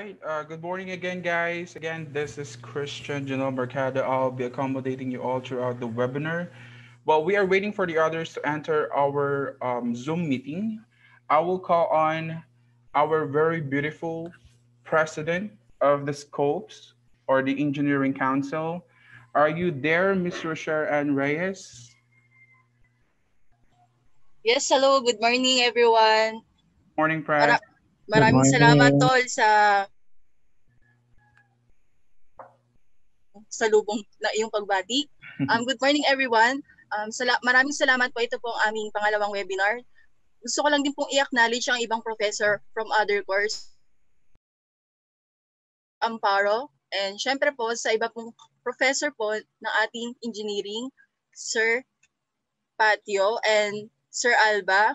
right. Uh, good morning again, guys. Again, this is Christian Janelle Mercado. I'll be accommodating you all throughout the webinar. While we are waiting for the others to enter our um, Zoom meeting, I will call on our very beautiful president of the Scopes or the Engineering Council. Are you there, Ms. Rocher and Reyes? Yes, hello. Good morning, everyone. Morning, Pres. Mara- maraming salamat, Tol, sa sa lubong na iyong pagbati. Um, good morning, everyone. Um, sala- maraming salamat po. Ito po ang aming pangalawang webinar. Gusto ko lang din pong i-acknowledge ang ibang professor from other course. Amparo. And syempre po, sa iba pong professor po ng ating engineering, Sir Patio and Sir Alba.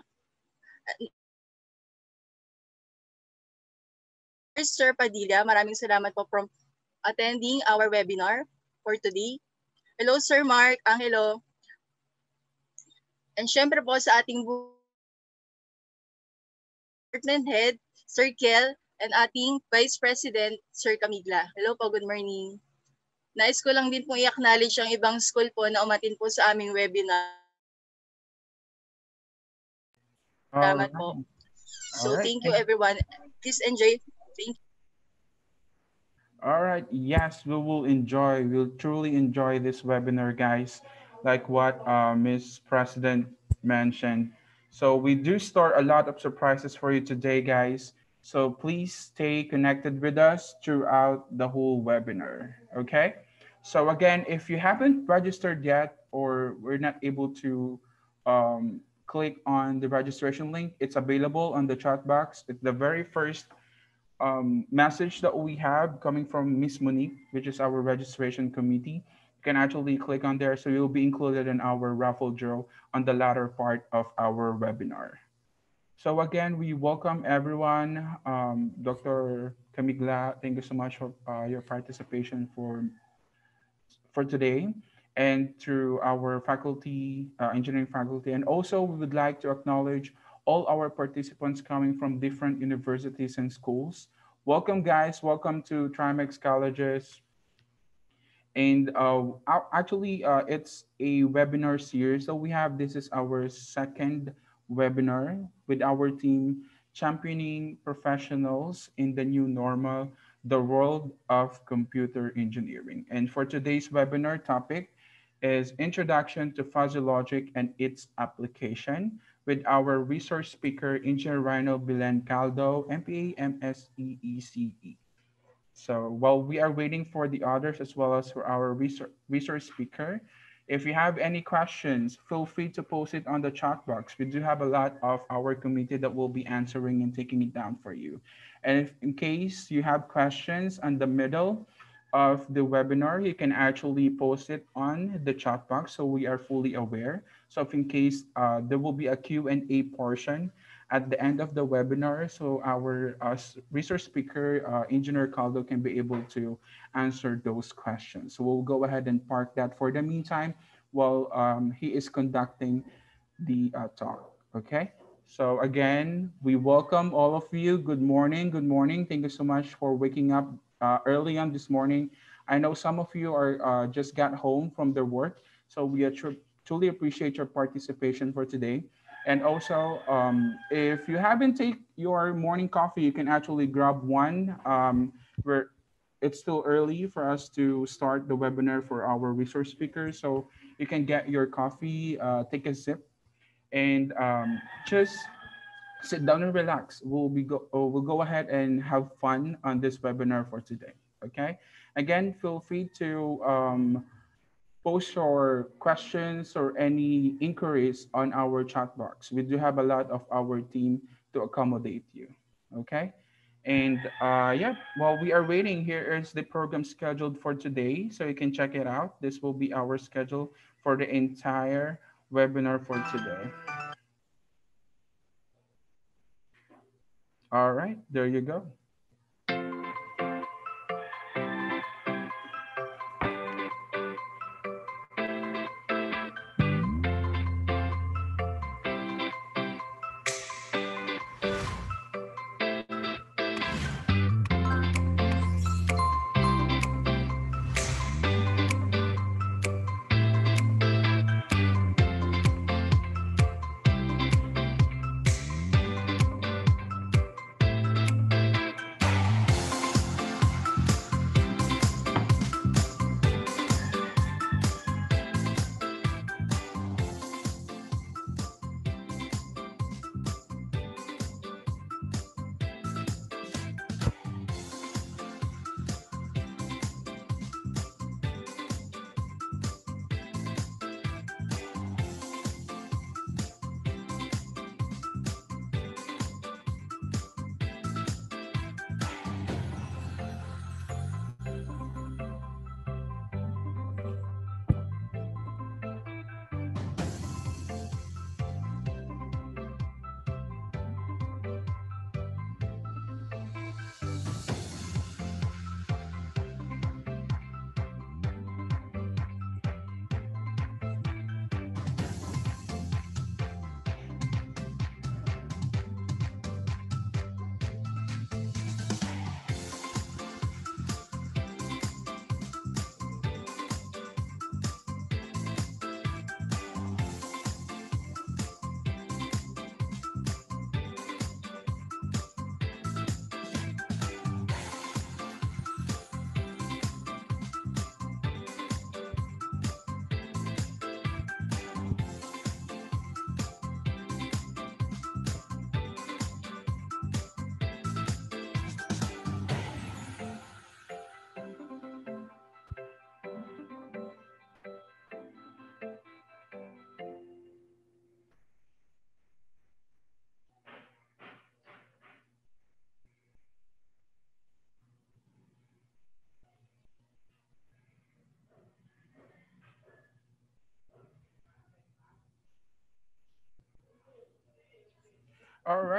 Sir Padilla, maraming salamat po from attending our webinar for today. Hello, Sir Mark. Angelo. And syempre po sa ating department head, Sir Kel, and ating Vice President, Sir Camigla. Hello po, good morning. Nais ko lang din pong i-acknowledge ang ibang school po na umatin po sa aming webinar. Salamat po. So thank you everyone. Please enjoy. Thank All right. Yes, we will enjoy. We'll truly enjoy this webinar, guys. Like what uh, Ms. President mentioned. So we do store a lot of surprises for you today, guys. So please stay connected with us throughout the whole webinar. Okay. So again, if you haven't registered yet or we're not able to um, click on the registration link, it's available on the chat box. It's the very first um, message that we have coming from Miss Monique, which is our registration committee. You can actually click on there, so you'll be included in our raffle draw on the latter part of our webinar. So again, we welcome everyone. Um, Dr. Camigla, thank you so much for uh, your participation for for today and through our faculty, uh, engineering faculty. And also we would like to acknowledge all our participants coming from different universities and schools. Welcome guys, welcome to Trimex Colleges. And uh, actually uh, it's a webinar series that we have. This is our second webinar with our team championing professionals in the new normal, the world of computer engineering. And for today's webinar topic is Introduction to Fuzzy Logic and its Application with our resource speaker, Engineer Rhino Belen Caldo, MPA MSE ECE. So while we are waiting for the others as well as for our resource speaker, if you have any questions, feel free to post it on the chat box. We do have a lot of our committee that will be answering and taking it down for you. And if in case you have questions on the middle of the webinar, you can actually post it on the chat box so we are fully aware. So if in case uh, there will be a Q&A portion at the end of the webinar, so our uh, resource speaker, uh, Engineer Caldo, can be able to answer those questions. So we'll go ahead and park that for the meantime while um, he is conducting the uh, talk. Okay. So again, we welcome all of you. Good morning. Good morning. Thank you so much for waking up uh, early on this morning. I know some of you are uh, just got home from their work, so we are truly appreciate your participation for today. And also, um, if you haven't take your morning coffee, you can actually grab one. Um, we're it's still early for us to start the webinar for our resource speakers. So you can get your coffee, uh, take a sip, and um, just sit down and relax. We'll be go oh, we'll go ahead and have fun on this webinar for today. Okay. Again, feel free to um, post your questions or any inquiries on our chat box. We do have a lot of our team to accommodate you. Okay. And uh, yeah, while we are waiting, here is the program scheduled for today. So you can check it out. This will be our schedule for the entire webinar for today. All right, there you go.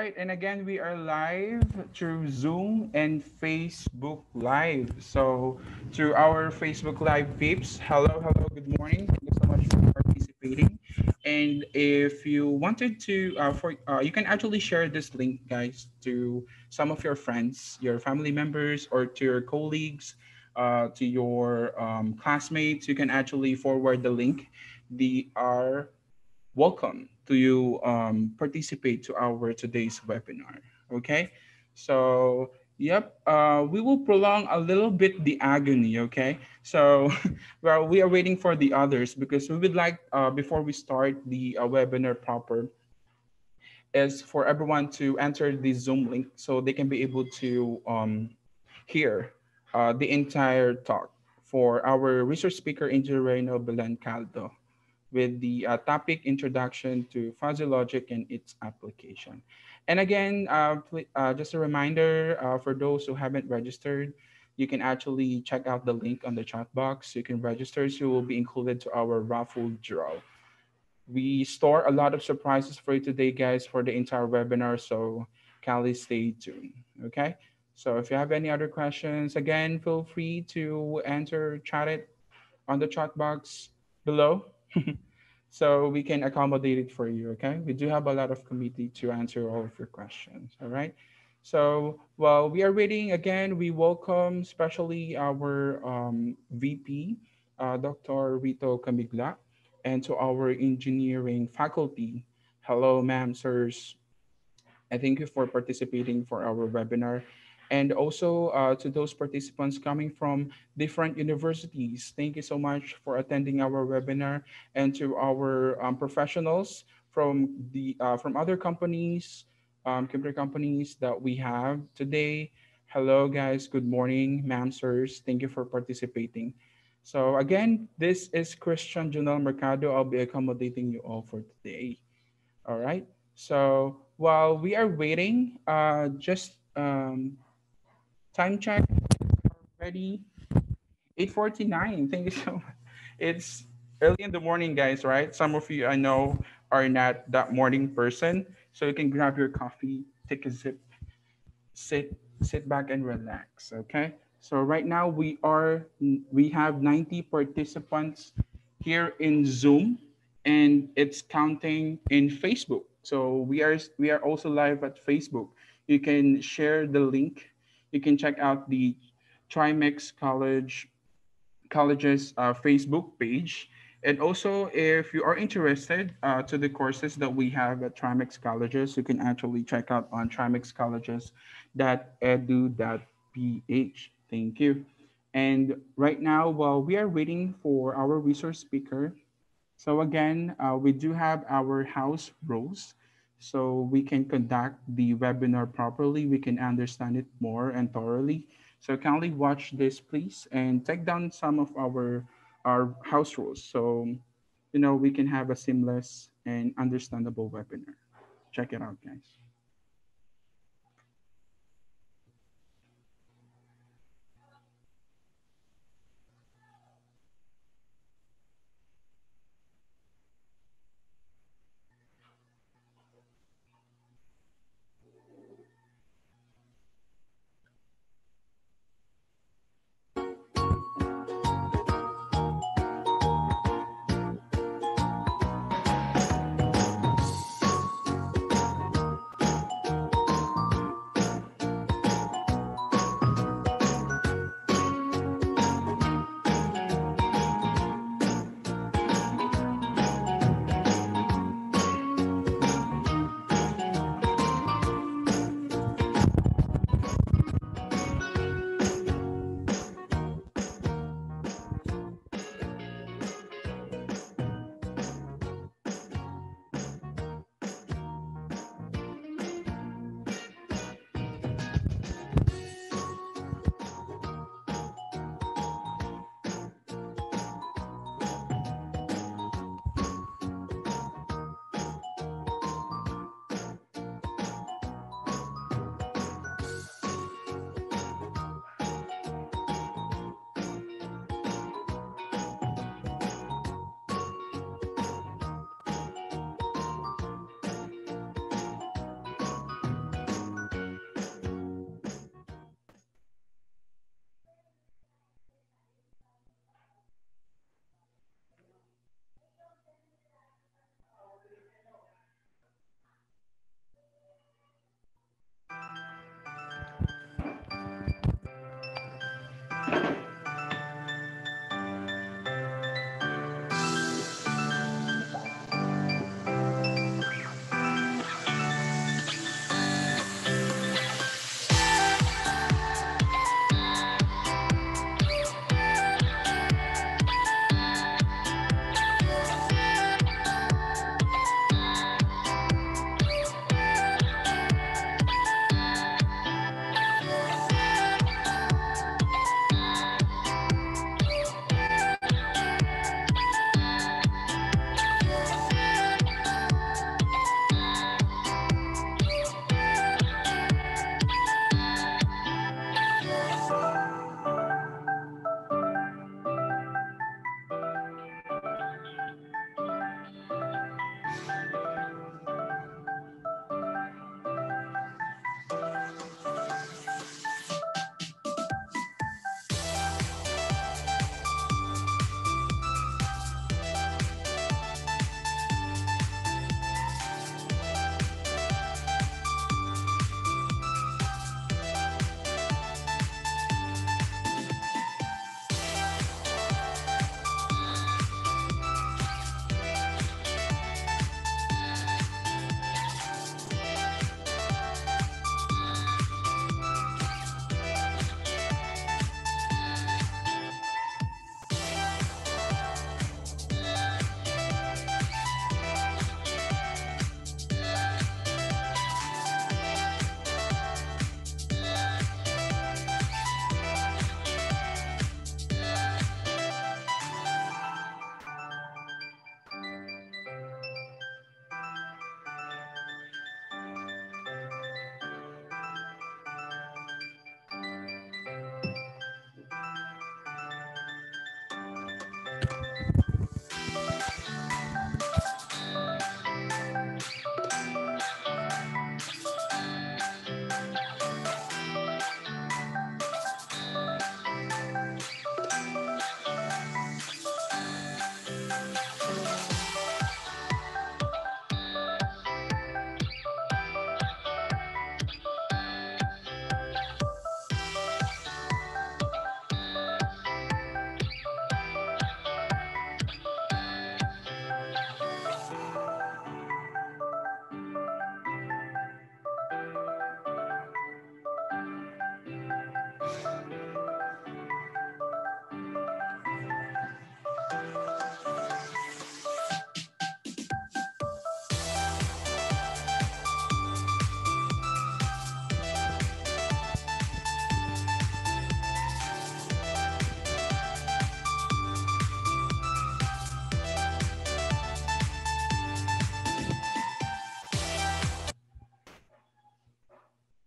Right, and again, we are live through Zoom and Facebook Live. So, through our Facebook Live peeps, hello, hello, good morning. Thank you so much for participating. And if you wanted to, uh, for uh, you can actually share this link, guys, to some of your friends, your family members, or to your colleagues, uh, to your um, classmates. You can actually forward the link. They are welcome to you um, participate to our today's webinar. Okay, so yep, uh, we will prolong a little bit the agony. Okay, so well, we are waiting for the others because we would like uh, before we start the uh, webinar proper is for everyone to enter the Zoom link so they can be able to um, hear uh, the entire talk for our research speaker, Angel Reyno Belen Caldo with the uh, topic introduction to fuzzy logic and its application. And again, uh, uh, just a reminder uh, for those who haven't registered, you can actually check out the link on the chat box. You can register, so you will be included to our raffle draw. We store a lot of surprises for you today, guys, for the entire webinar. So kindly stay tuned. Okay. So if you have any other questions, again, feel free to enter, chat it on the chat box below so we can accommodate it for you, okay? We do have a lot of committee to answer all of your questions, all right? So while we are waiting, again, we welcome especially our um, VP, uh, Dr. Rito Camigla, and to our engineering faculty. Hello, ma'am, sirs. I thank you for participating for our webinar and also uh, to those participants coming from different universities. Thank you so much for attending our webinar and to our um, professionals from the uh, from other companies, um, computer companies that we have today. Hello guys, good morning, ma'am, sirs. Thank you for participating. So again, this is Christian Junel Mercado. I'll be accommodating you all for today. All right. So while we are waiting, uh, just um, Time check already 8:49. Thank you so much. It's early in the morning, guys, right? Some of you I know are not that morning person, so you can grab your coffee, take a sip, sit sit back and relax, okay? So right now we are we have 90 participants here in Zoom and it's counting in Facebook. So we are we are also live at Facebook. You can share the link you can check out the Trimex College College's uh, Facebook page. And also, if you are interested uh, to the courses that we have at Trimex Colleges, you can actually check out on trimexcolleges.edu.ph. Thank you. And right now, while we are waiting for our resource speaker, so again, uh, we do have our house rules so we can conduct the webinar properly. We can understand it more and thoroughly. So kindly watch this, please, and take down some of our, our house rules. So, you know, we can have a seamless and understandable webinar. Check it out, guys.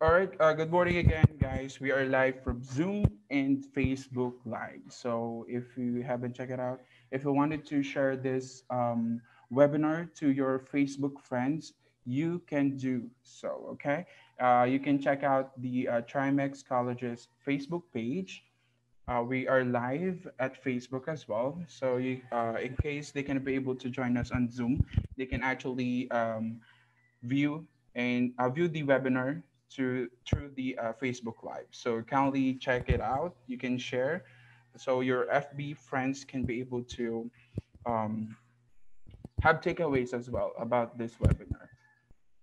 All right. Uh, good morning again, guys. We are live from Zoom and Facebook Live. So if you haven't checked it out, if you wanted to share this um, webinar to your Facebook friends, you can do so. Okay. Uh, you can check out the uh, Trimex College's Facebook page. Uh, we are live at Facebook as well. So you, uh, in case they can be able to join us on Zoom, they can actually um, view and uh, view the webinar to through the uh, Facebook Live. So kindly check it out. You can share, so your FB friends can be able to um, have takeaways as well about this webinar.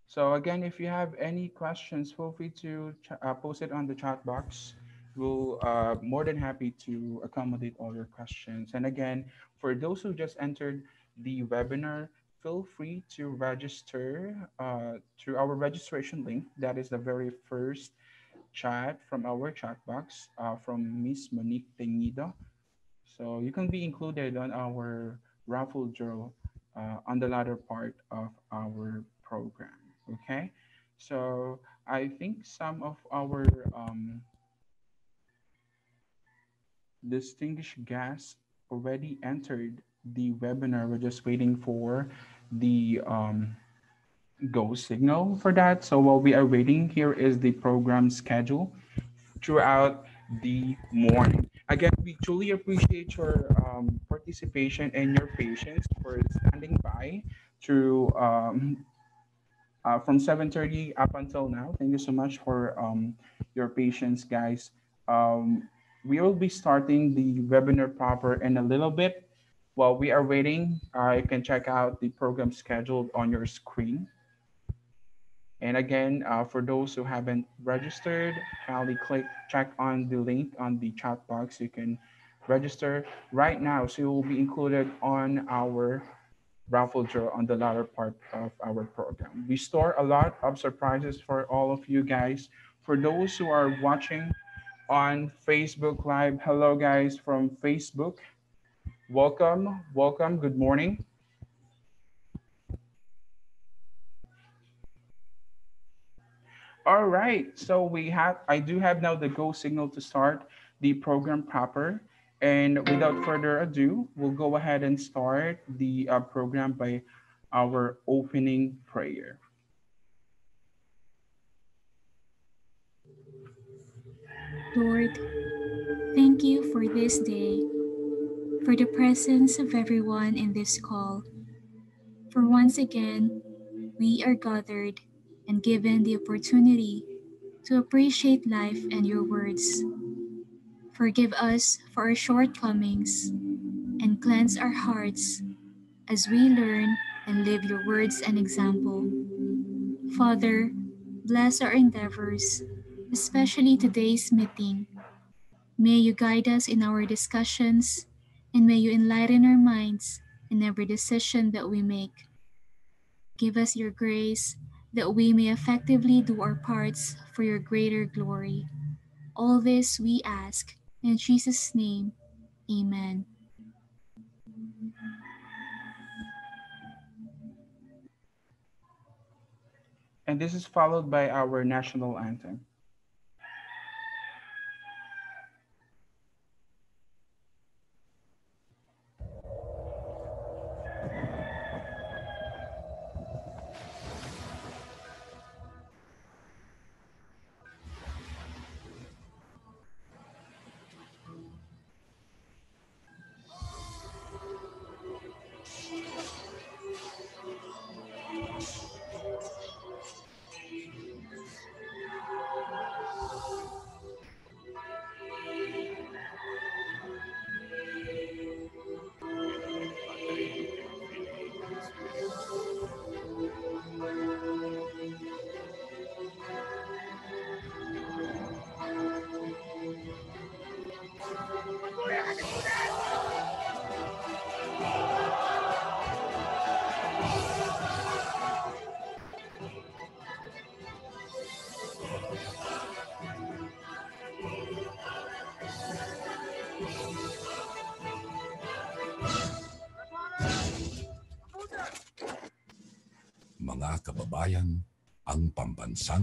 So again, if you have any questions, feel free to uh, post it on the chat box. We'll uh, more than happy to accommodate all your questions. And again, for those who just entered the webinar, feel free to register uh, through our registration link. That is the very first chat from our chat box uh, from Miss Monique Teñido. So you can be included on our raffle draw uh, on the latter part of our program. Okay, so I think some of our um, distinguished guests already entered the webinar. We're just waiting for the um, go signal for that. So while we are waiting, here is the program schedule throughout the morning. Again, we truly appreciate your um, participation and your patience for standing by through um, uh, from 7.30 up until now. Thank you so much for um, your patience, guys. Um, we will be starting the webinar proper in a little bit. While we are waiting, uh, you can check out the program scheduled on your screen. And again, uh, for those who haven't registered, kindly click check on the link on the chat box. You can register right now. So you will be included on our raffle draw on the latter part of our program. We store a lot of surprises for all of you guys. For those who are watching on Facebook Live, hello guys from Facebook. Welcome, welcome, good morning. All right, so we have, I do have now the go signal to start the program proper. And without further ado, we'll go ahead and start the uh, program by our opening prayer. Lord, thank you for this day for the presence of everyone in this call. For once again, we are gathered and given the opportunity to appreciate life and your words. Forgive us for our shortcomings and cleanse our hearts as we learn and live your words and example. Father, bless our endeavors, especially today's meeting. May you guide us in our discussions and may you enlighten our minds in every decision that we make. Give us your grace that we may effectively do our parts for your greater glory. All this we ask in Jesus' name. Amen. And this is followed by our national anthem.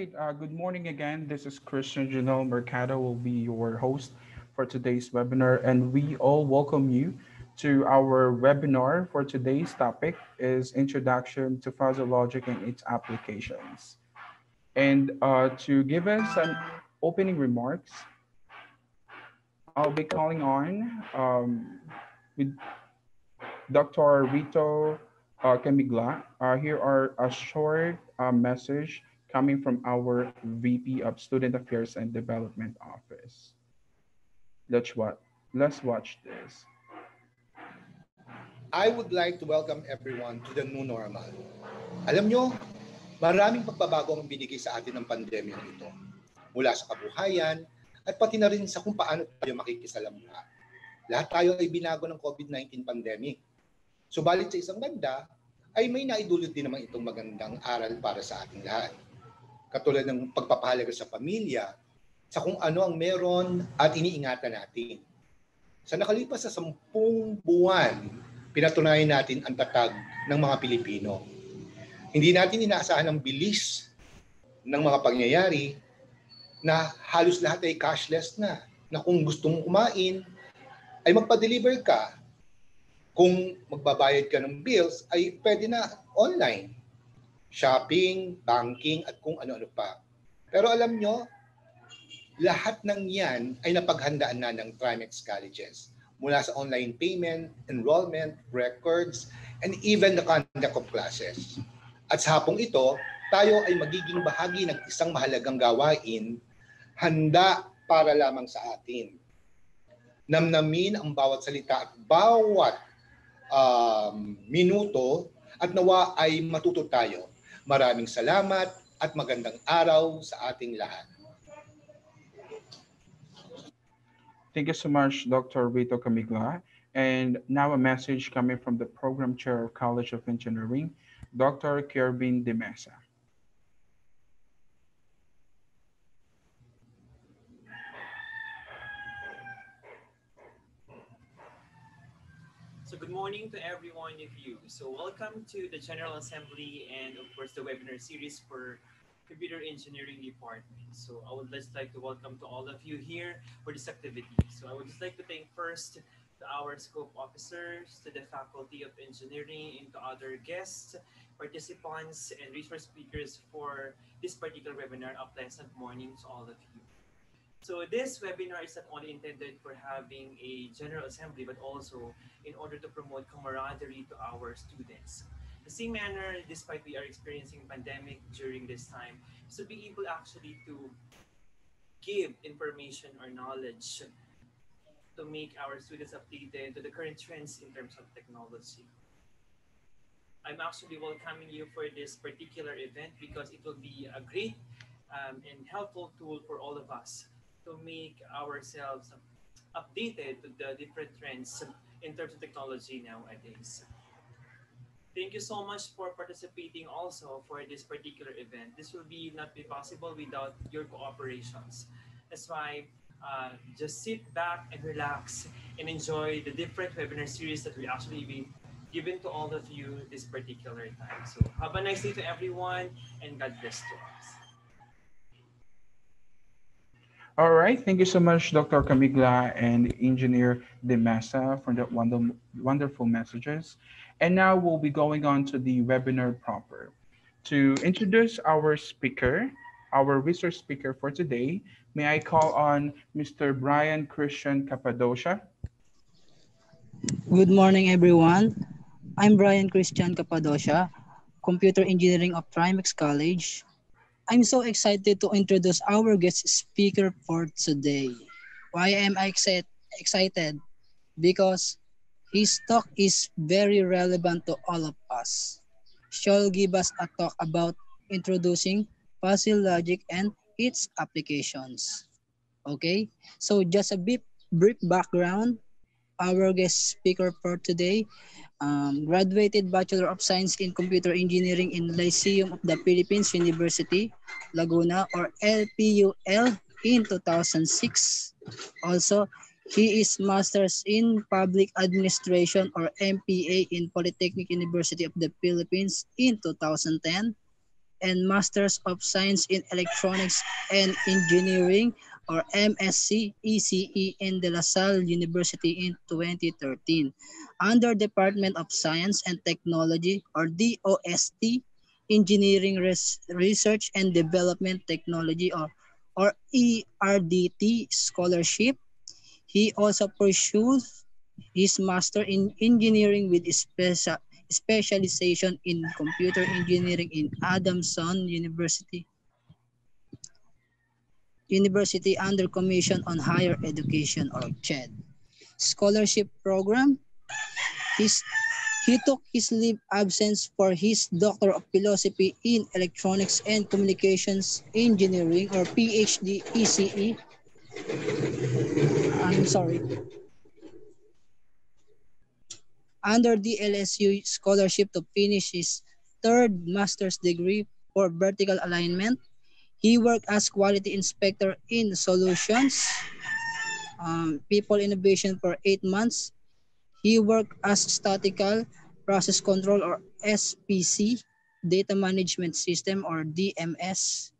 right. Uh, good morning again. This is Christian Janelle Mercado will be your host for today's webinar, and we all welcome you to our webinar for today's topic is Introduction to Fuzzy Logic and its Applications. And uh, to give us some opening remarks, I'll be calling on um, with Dr. Rito uh, Camigla. Uh, here are a short uh, message coming from our VP of Student Affairs and Development Office. Let's watch, let's watch this. I would like to welcome everyone to the new normal. Alam nyo, maraming pagbabago ang binigay sa atin ng pandemya ito. Mula sa kabuhayan at pati na rin sa kung paano tayo makikisalamuha. Lahat tayo ay binago ng COVID-19 pandemic. Subalit sa isang banda, ay may naidulot din naman itong magandang aral para sa ating lahat. Katulad ng pagpapahalaga sa pamilya, sa kung ano ang meron at iniingatan natin. Sa nakalipas sa sampung buwan, pinatunayan natin ang tatag ng mga Pilipino. Hindi natin inaasahan ang bilis ng mga pangyayari na halos lahat ay cashless na. Na kung gusto mong kumain, ay magpa-deliver ka. Kung magbabayad ka ng bills, ay pwede na online. Shopping, banking, at kung ano-ano pa. Pero alam nyo, lahat ng yan ay napaghandaan na ng Trimex Colleges mula sa online payment, enrollment, records, and even the conduct of classes. At sa hapong ito, tayo ay magiging bahagi ng isang mahalagang gawain handa para lamang sa atin. Namnamin ang bawat salita at bawat um, minuto at nawa ay matuto tayo. Maraming salamat at magandang araw sa ating lahat. Thank you so much, Dr. Rito Camigla. And now a message coming from the Program Chair of College of Engineering, Dr. Kerbin De Mesa. Good morning to every one of you. So welcome to the General Assembly and of course the webinar series for Computer Engineering Department. So I would just like to welcome to all of you here for this activity. So I would just like to thank first to our scope officers, to the Faculty of Engineering, and to other guests, participants, and resource speakers for this particular webinar. A pleasant morning to all of you. So this webinar is not only intended for having a general assembly, but also in order to promote camaraderie to our students. The same manner, despite we are experiencing pandemic during this time, to be able actually to give information or knowledge to make our students updated to the current trends in terms of technology. I'm actually welcoming you for this particular event because it will be a great um, and helpful tool for all of us to make ourselves updated to the different trends in terms of technology nowadays. Thank you so much for participating also for this particular event. This will be not be possible without your cooperations. That's why uh, just sit back and relax and enjoy the different webinar series that we actually be given to all of you this particular time. So have a nice day to everyone and God bless to us. All right. Thank you so much, Dr. Camigla and Engineer De Mesa for the wonder, wonderful messages. And now we'll be going on to the webinar proper. To introduce our speaker, our research speaker for today, may I call on Mr. Brian Christian Cappadocia? Good morning, everyone. I'm Brian Christian Cappadocia, Computer Engineering of Trimex College. I'm so excited to introduce our guest speaker for today. Why am I excited? excited? Because his talk is very relevant to all of us. She'll give us a talk about introducing fuzzy logic and its applications. Okay, so just a bit brief background. Our guest speaker for today um, graduated Bachelor of Science in Computer Engineering in Lyceum of the Philippines University, Laguna or LPUL in 2006. Also, he is Masters in Public Administration or MPA in Polytechnic University of the Philippines in 2010 and Masters of Science in Electronics and Engineering or MSc ECE in De La Salle University in 2013 under Department of Science and Technology or DOST Engineering Res Research and Development Technology or, or ERDT scholarship. He also pursued his master in engineering with special specialization in computer engineering in Adamson University. University under Commission on Higher Education or CHED. Scholarship program. His, he took his leave absence for his Doctor of Philosophy in Electronics and Communications Engineering or PhD ECE. I'm sorry under the LSU scholarship to finish his third master's degree for vertical alignment. He worked as quality inspector in solutions, um, people innovation for eight months. He worked as statical process control or SPC, data management system or DMS,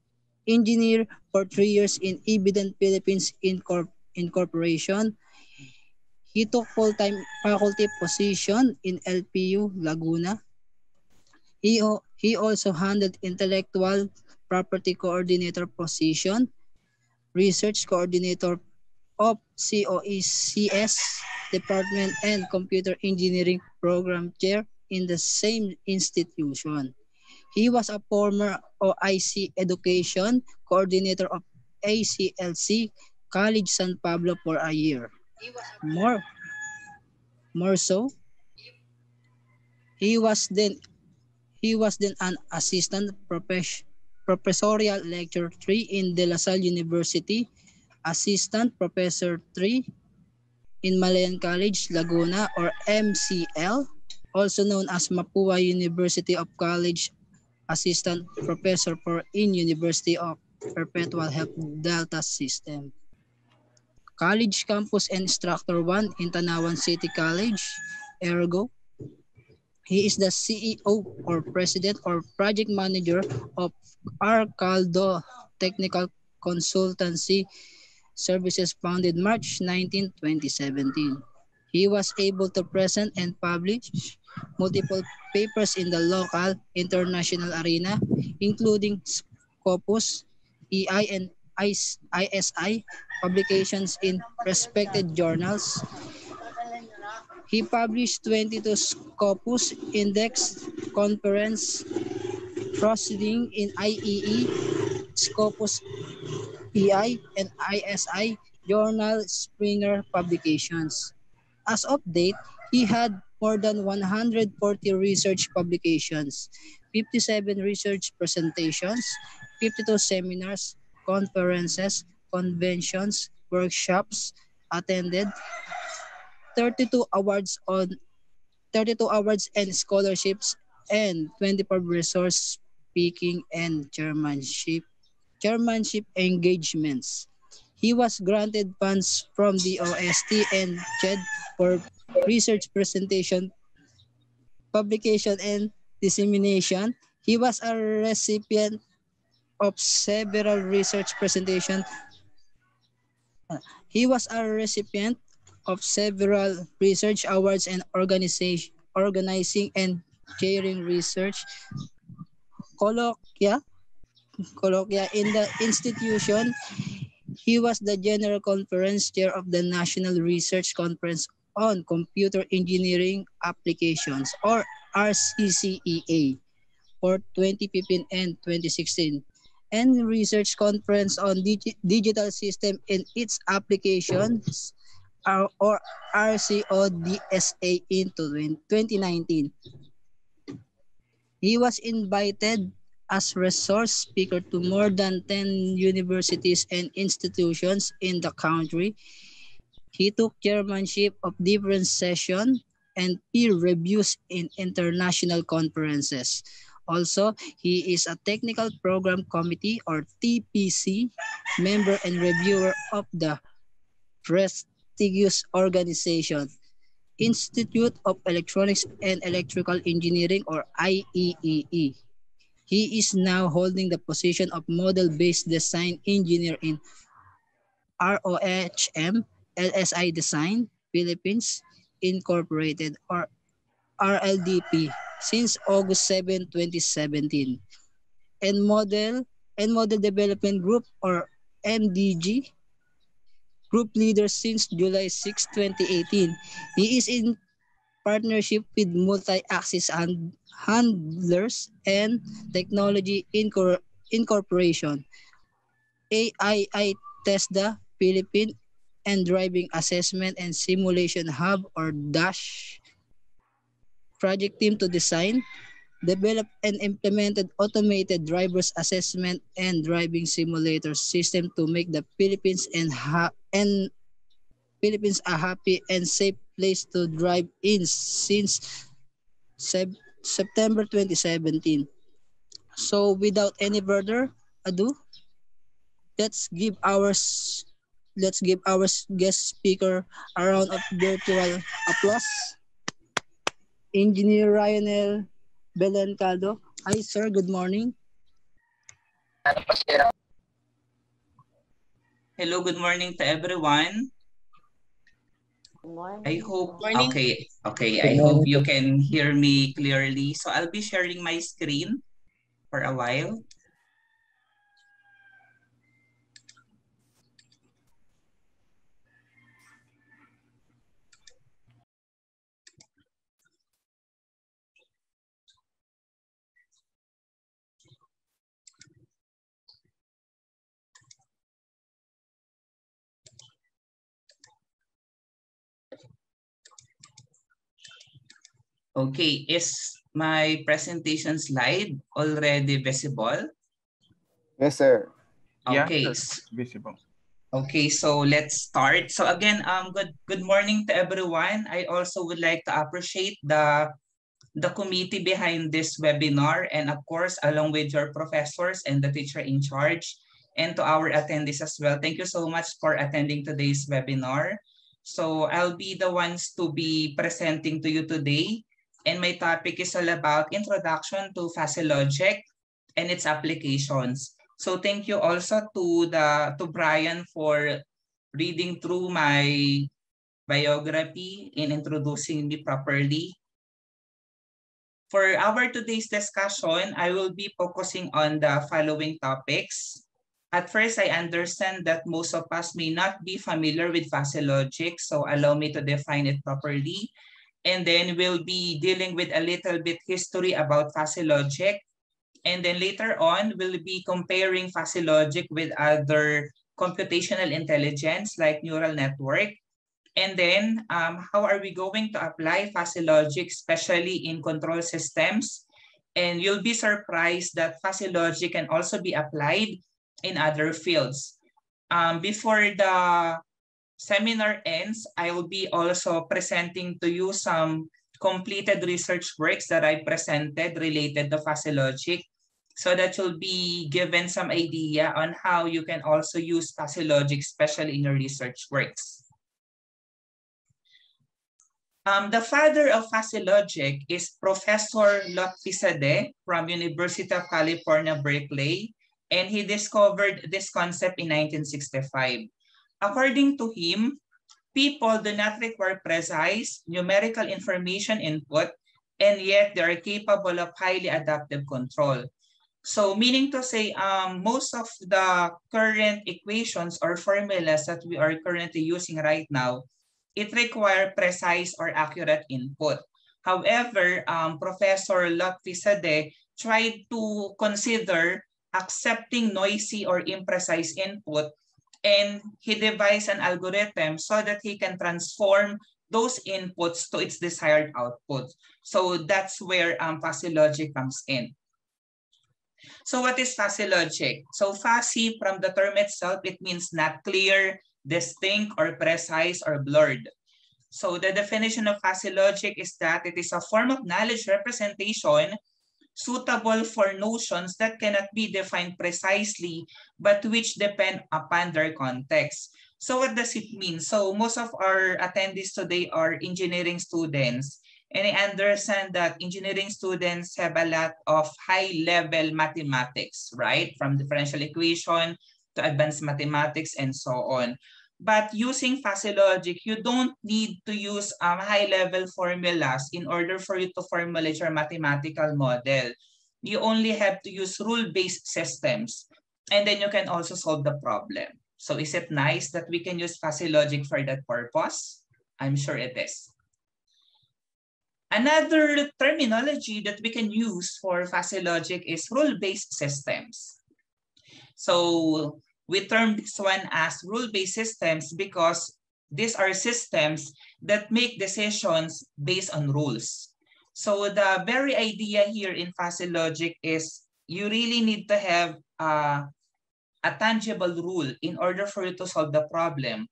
engineer for three years in Evident Philippines Incorp Incorporation, he took full-time faculty position in LPU Laguna. He, he also handled intellectual property coordinator position, research coordinator of COECS department and computer engineering program chair in the same institution. He was a former OIC education coordinator of ACLC College San Pablo for a year. More, more so, he was then he was then an assistant professor professorial lecturer 3 in De La Salle University, assistant professor 3 in Malayan College, Laguna or MCL, also known as Mapua University of College, assistant professor for in University of Perpetual Help DALTA System. College Campus Instructor 1 in Tanauan City College, Ergo. He is the CEO or President or Project Manager of Arcaldo Technical Consultancy Services founded March 19, 2017. He was able to present and publish multiple papers in the local international arena, including Scopus, EI, and ISI publications in respected journals. He published 22 Scopus Index Conference proceeding in IEE, Scopus EI, and ISI journal Springer publications. As of date, he had more than 140 research publications, 57 research presentations, 52 seminars, conferences, conventions, workshops attended, 32 awards on 32 awards and scholarships and 24 resource speaking and chairmanship chairmanship engagements. He was granted funds from the OST and CHED for research presentation, publication, and dissemination. He was a recipient of several research presentation. He was a recipient of several research awards and organization, organizing and chairing research colloquia, colloquia in the institution. He was the General Conference Chair of the National Research Conference on Computer Engineering Applications or RCCEA for 2015 and 2016 and Research Conference on Digi Digital System and its Applications or RCODSA in 2019. He was invited as resource speaker to more than 10 universities and institutions in the country. He took chairmanship of different sessions and peer reviews in international conferences. Also, he is a technical program committee or TPC member and reviewer of the prestigious organization Institute of Electronics and Electrical Engineering or IEEE. He is now holding the position of model-based design engineer in ROHM LSI Design Philippines Incorporated or RLDP since August 7, 2017. And Model and Model Development Group or MDG group leader since July 6, 2018. He is in partnership with multi-axis and handlers and technology Incor incorporation. AII TESDA Philippine and Driving Assessment and Simulation Hub or DASH project team to design, develop and implemented automated driver's assessment and driving simulator system to make the Philippines and, ha- and Philippines a happy and safe place to drive in since sep- September 2017. So without any further ado, let's give our let's give our guest speaker a round of virtual applause. Engineer Ryanel Belencado. Hi sir, good morning. Hello, good morning to everyone. Good morning. I hope Morning. okay, okay. I hope you can hear me clearly. So I'll be sharing my screen for a while. Okay, is my presentation slide already visible? Yes, sir. Okay. sure. s- Visible. Okay, so let's start. So again, um, good good morning to everyone. I also would like to appreciate the the committee behind this webinar and of course along with your professors and the teacher in charge and to our attendees as well. Thank you so much for attending today's webinar. So I'll be the ones to be presenting to you today and my topic is all about introduction to Logic and its applications. So thank you also to the to Brian for reading through my biography and introducing me properly. For our today's discussion, I will be focusing on the following topics. At first, I understand that most of us may not be familiar with fuzzy logic, so allow me to define it properly. And then we'll be dealing with a little bit history about fuzzy logic. And then later on, we'll be comparing fuzzy logic with other computational intelligence like neural network. And then um, how are we going to apply fuzzy logic, especially in control systems? And you'll be surprised that fuzzy logic can also be applied in other fields. Um, before the seminar ends, I will be also presenting to you some completed research works that I presented related to fuzzy logic, so that you'll be given some idea on how you can also use fuzzy logic, especially in your research works. Um, the father of fuzzy logic is Professor Pisadet from University of California, Berkeley, and he discovered this concept in 1965. According to him, people do not require precise numerical information input, and yet they are capable of highly adaptive control. So meaning to say, um, most of the current equations or formulas that we are currently using right now, it require precise or accurate input. However, um, Professor Lotfi tried to consider accepting noisy or imprecise input and he devised an algorithm so that he can transform those inputs to its desired output. So that's where um, fuzzy logic comes in. So what is fuzzy logic? So fuzzy from the term itself, it means not clear, distinct, or precise, or blurred. So the definition of fuzzy logic is that it is a form of knowledge representation suitable for notions that cannot be defined precisely, but which depend upon their context. So what does it mean? So most of our attendees today are engineering students. And I understand that engineering students have a lot of high-level mathematics, right? From differential equation to advanced mathematics and so on. But using fuzzy logic, you don't need to use um, high-level formulas in order for you to formulate your mathematical model. You only have to use rule-based systems. And then you can also solve the problem. So is it nice that we can use fuzzy logic for that purpose? I'm sure it is. Another terminology that we can use for fuzzy logic is rule-based systems. So we term this one as rule-based systems because these are systems that make decisions based on rules. So the very idea here in fuzzy logic is you really need to have uh, a tangible rule in order for you to solve the problem.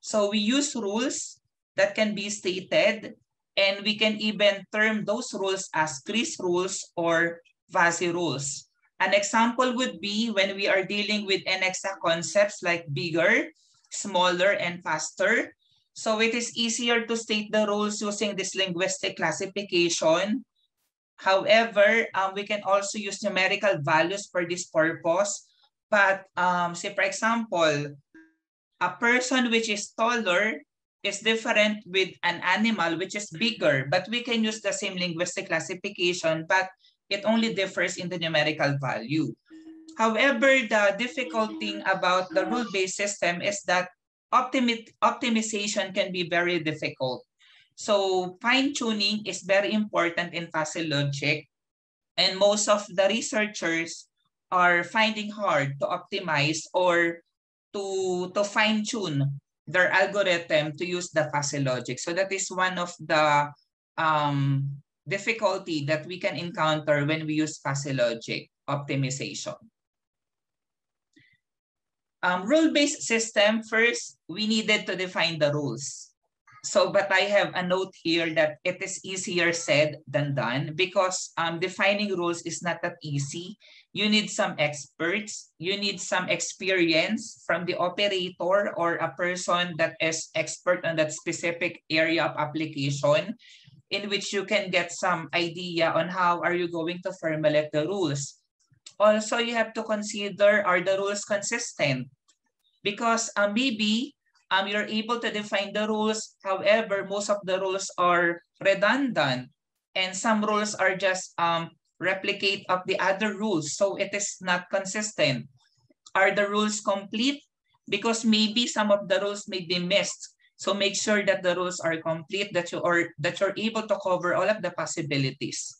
So we use rules that can be stated and we can even term those rules as crisp rules or fuzzy rules. An example would be when we are dealing with inexact concepts like bigger, smaller, and faster. So it is easier to state the rules using this linguistic classification. However, um, we can also use numerical values for this purpose. But um, say, for example, a person which is taller is different with an animal which is bigger, but we can use the same linguistic classification, but it only differs in the numerical value. However, the difficult thing about the rule-based system is that optimi optimization can be very difficult. So fine-tuning is very important in fuzzy logic, and most of the researchers are finding hard to optimize or to, to fine-tune their algorithm to use the fuzzy logic. So that is one of the um, difficulty that we can encounter when we use fuzzy logic optimization. Um, Rule-based system, first, we needed to define the rules. So, but I have a note here that it is easier said than done because um, defining rules is not that easy you need some experts, you need some experience from the operator or a person that is expert on that specific area of application in which you can get some idea on how are you going to formulate the rules. Also, you have to consider are the rules consistent? Because um, maybe um, you're able to define the rules. However, most of the rules are redundant and some rules are just um, replicate of the other rules. So it is not consistent. Are the rules complete? Because maybe some of the rules may be missed. So make sure that the rules are complete, that you are that you're able to cover all of the possibilities.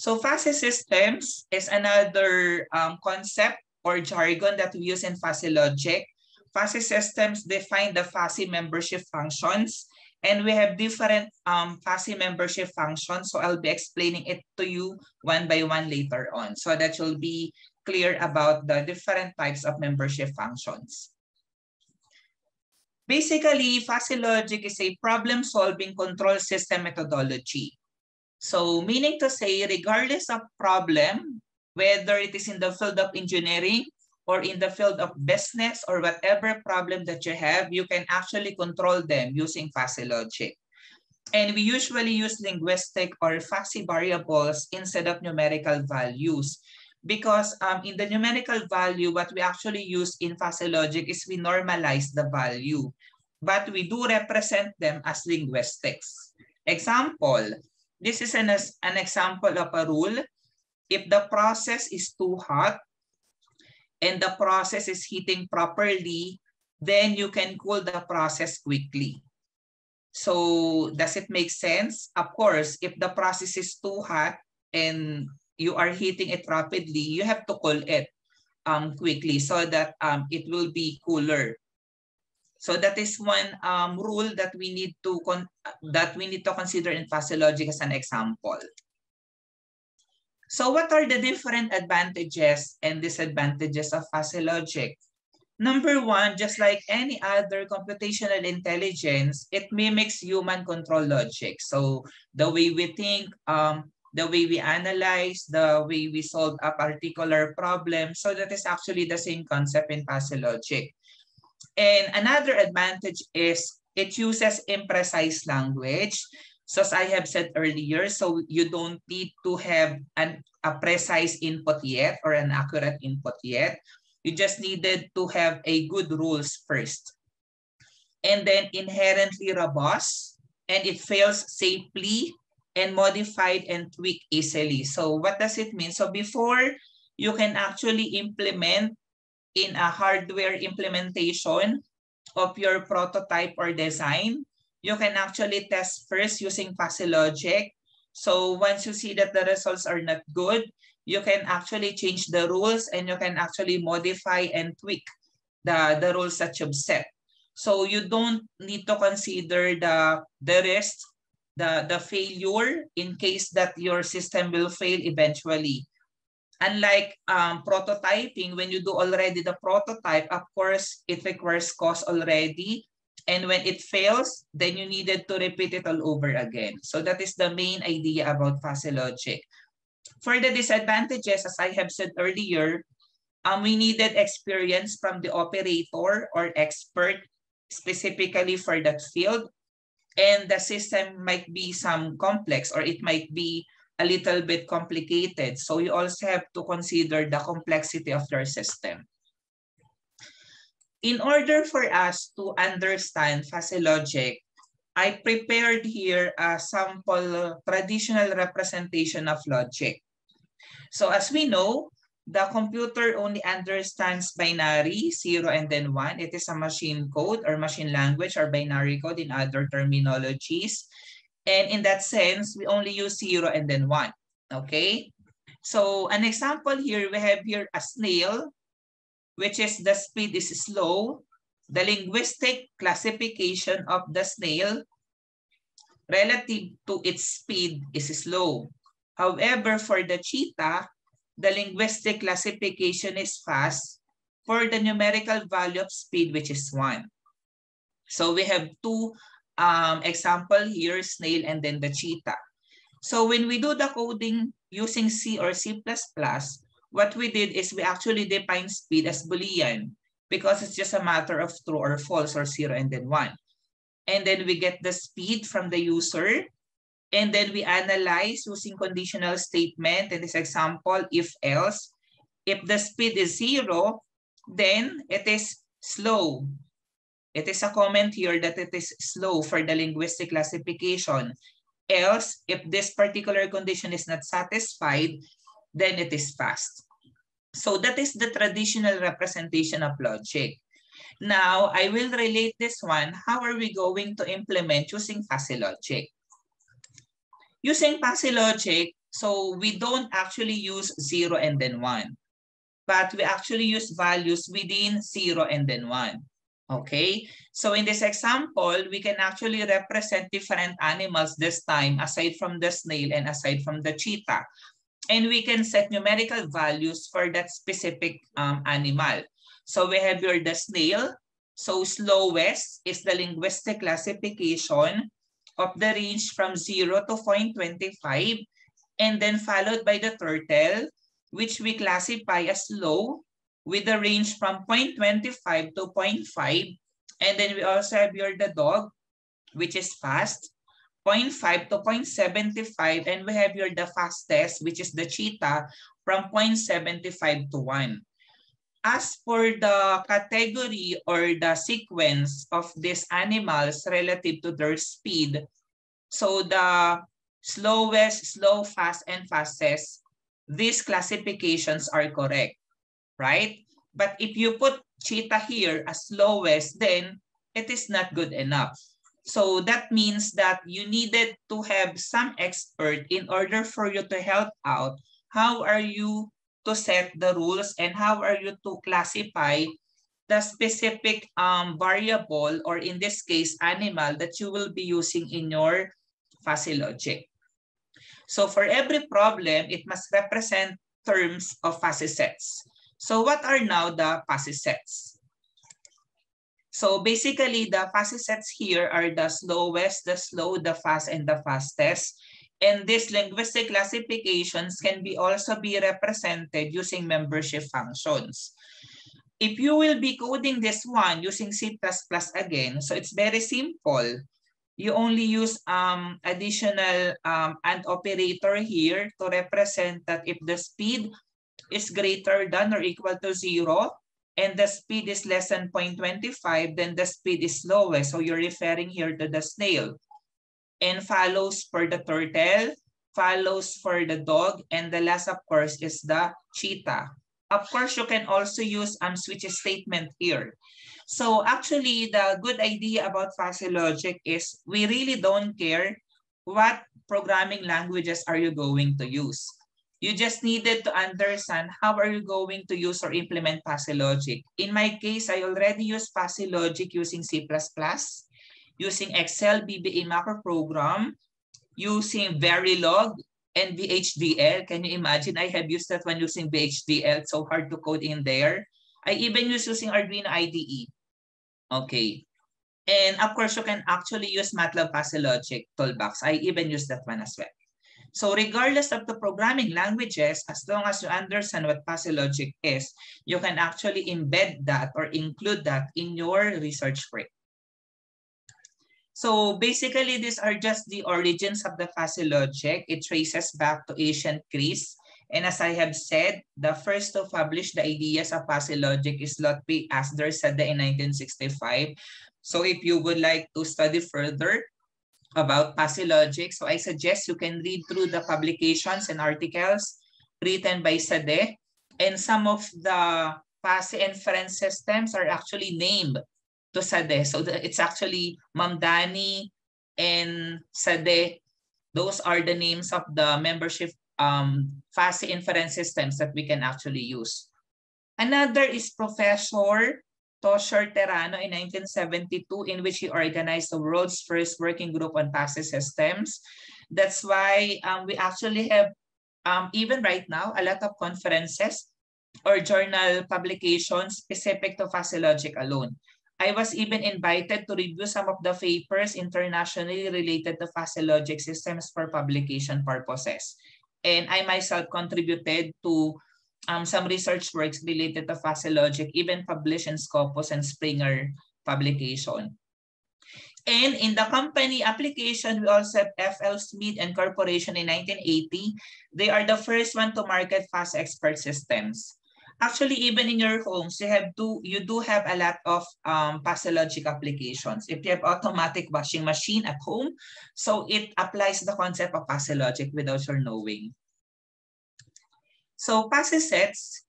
So fuzzy systems is another um, concept or jargon that we use in fuzzy logic. Fuzzy systems define the fuzzy membership functions and we have different um, fuzzy membership functions. So I'll be explaining it to you one by one later on so that you'll be clear about the different types of membership functions. Basically, fuzzy logic is a problem-solving control system methodology. So meaning to say, regardless of problem, whether it is in the field of engineering or in the field of business or whatever problem that you have, you can actually control them using fuzzy logic. And we usually use linguistic or fuzzy variables instead of numerical values because um, in the numerical value, what we actually use in fuzzy logic is we normalize the value, but we do represent them as linguistics. Example, this is an, an example of a rule. If the process is too hot and the process is heating properly, then you can cool the process quickly. So does it make sense? Of course, if the process is too hot and you are heating it rapidly, you have to cool it um, quickly so that um, it will be cooler. So that is one um, rule that we need to that we need to consider in fuzzy logic as an example. So what are the different advantages and disadvantages of fuzzy logic? Number one, just like any other computational intelligence, it mimics human control logic. So the way we think, um, the way we analyze, the way we solve a particular problem. So that is actually the same concept in fuzzy logic. And another advantage is it uses imprecise language. So as I have said earlier, so you don't need to have an, a precise input yet or an accurate input yet. You just needed to have a good rules first. And then inherently robust and it fails safely and modified and tweaked easily. So what does it mean? So before you can actually implement in a hardware implementation of your prototype or design, you can actually test first using fuzzy logic. So once you see that the results are not good, you can actually change the rules and you can actually modify and tweak the, the rules that you've set. So you don't need to consider the, the risk, the, the failure in case that your system will fail eventually. Unlike um, prototyping, when you do already the prototype, of course, it requires cost already. And when it fails, then you needed to repeat it all over again. So that is the main idea about fuzzy logic. For the disadvantages, as I have said earlier, um, we needed experience from the operator or expert specifically for that field. And the system might be some complex or it might be a little bit complicated. So you also have to consider the complexity of your system. In order for us to understand fuzzy logic, I prepared here a sample traditional representation of logic. So as we know, the computer only understands binary, zero and then one. It is a machine code or machine language or binary code in other terminologies. And in that sense, we only use zero and then one, okay? So an example here, we have here a snail, which is the speed is slow. The linguistic classification of the snail relative to its speed is slow. However, for the cheetah, the linguistic classification is fast for the numerical value of speed, which is one. So we have two um, example here, snail and then the cheetah. So when we do the coding using C or C++, what we did is we actually define speed as Boolean because it's just a matter of true or false or zero and then one. And then we get the speed from the user. And then we analyze using conditional statement. In this example, if else, if the speed is zero, then it is slow. It is a comment here that it is slow for the linguistic classification. Else, if this particular condition is not satisfied, then it is fast. So that is the traditional representation of logic. Now, I will relate this one. How are we going to implement using fuzzy logic? Using fuzzy logic, so we don't actually use zero and then one, but we actually use values within zero and then one. Okay, so in this example, we can actually represent different animals this time aside from the snail and aside from the cheetah. And we can set numerical values for that specific um, animal. So we have here the snail. So slowest is the linguistic classification of the range from 0 to 0.25 and then followed by the turtle which we classify as low with a range from 0.25 to 0.5. And then we also have here the dog, which is fast, 0.5 to 0.75. And we have here the fastest, which is the cheetah, from 0.75 to 1. As for the category or the sequence of these animals relative to their speed, so the slowest, slow, fast, and fastest, these classifications are correct, right? But if you put cheetah here as slowest, then it is not good enough. So that means that you needed to have some expert in order for you to help out. How are you to set the rules and how are you to classify the specific um, variable or in this case animal that you will be using in your fuzzy logic. So for every problem, it must represent terms of fuzzy sets. So what are now the fuzzy sets? So basically, the fuzzy sets here are the slowest, the slow, the fast, and the fastest. And these linguistic classifications can be also be represented using membership functions. If you will be coding this one using C++ again, so it's very simple you only use um, additional um, and operator here to represent that if the speed is greater than or equal to zero and the speed is less than 0.25, then the speed is lowest. So you're referring here to the snail. And follows for the turtle, follows for the dog, and the last, of course, is the cheetah. Of course, you can also use um, switch statement here. So actually, the good idea about fuzzy logic is we really don't care what programming languages are you going to use. You just needed to understand how are you going to use or implement fuzzy logic. In my case, I already use fuzzy logic using C++, using Excel VBA macro program, using Verilog and VHDL. Can you imagine? I have used that when using VHDL. so hard to code in there. I even use using Arduino IDE. Okay. And of course, you can actually use MATLAB Fuzzy Logic Toolbox. I even use that one as well. So regardless of the programming languages, as long as you understand what fuzzy logic is, you can actually embed that or include that in your research work. So basically, these are just the origins of the fuzzy logic. It traces back to ancient Greece and as I have said, the first to publish the ideas of fuzzy logic is Lotfi Asder Zadeh in 1965. So if you would like to study further about fuzzy logic, so I suggest you can read through the publications and articles written by Zadeh. And some of the fuzzy inference systems are actually named to Zadeh. So it's actually Mamdani and Zadeh. Those are the names of the membership um, fuzzy inference systems that we can actually use. Another is Professor Toshiro Terano in 1972 in which he organized the world's first working group on fuzzy systems. That's why um, we actually have, um, even right now, a lot of conferences or journal publications specific to fuzzy logic alone. I was even invited to review some of the papers internationally related to logic systems for publication purposes. And I myself contributed to um, some research works related to logic, even published in Scopus and Springer publication. And in the company application, we also have FL Smidth and Corporation in 1980. They are the first one to market fast expert systems. Actually, even in your homes, you have do you do have a lot of um, logic applications. If you have automatic washing machine at home, so it applies the concept of logic without your knowing. So fuzzy sets,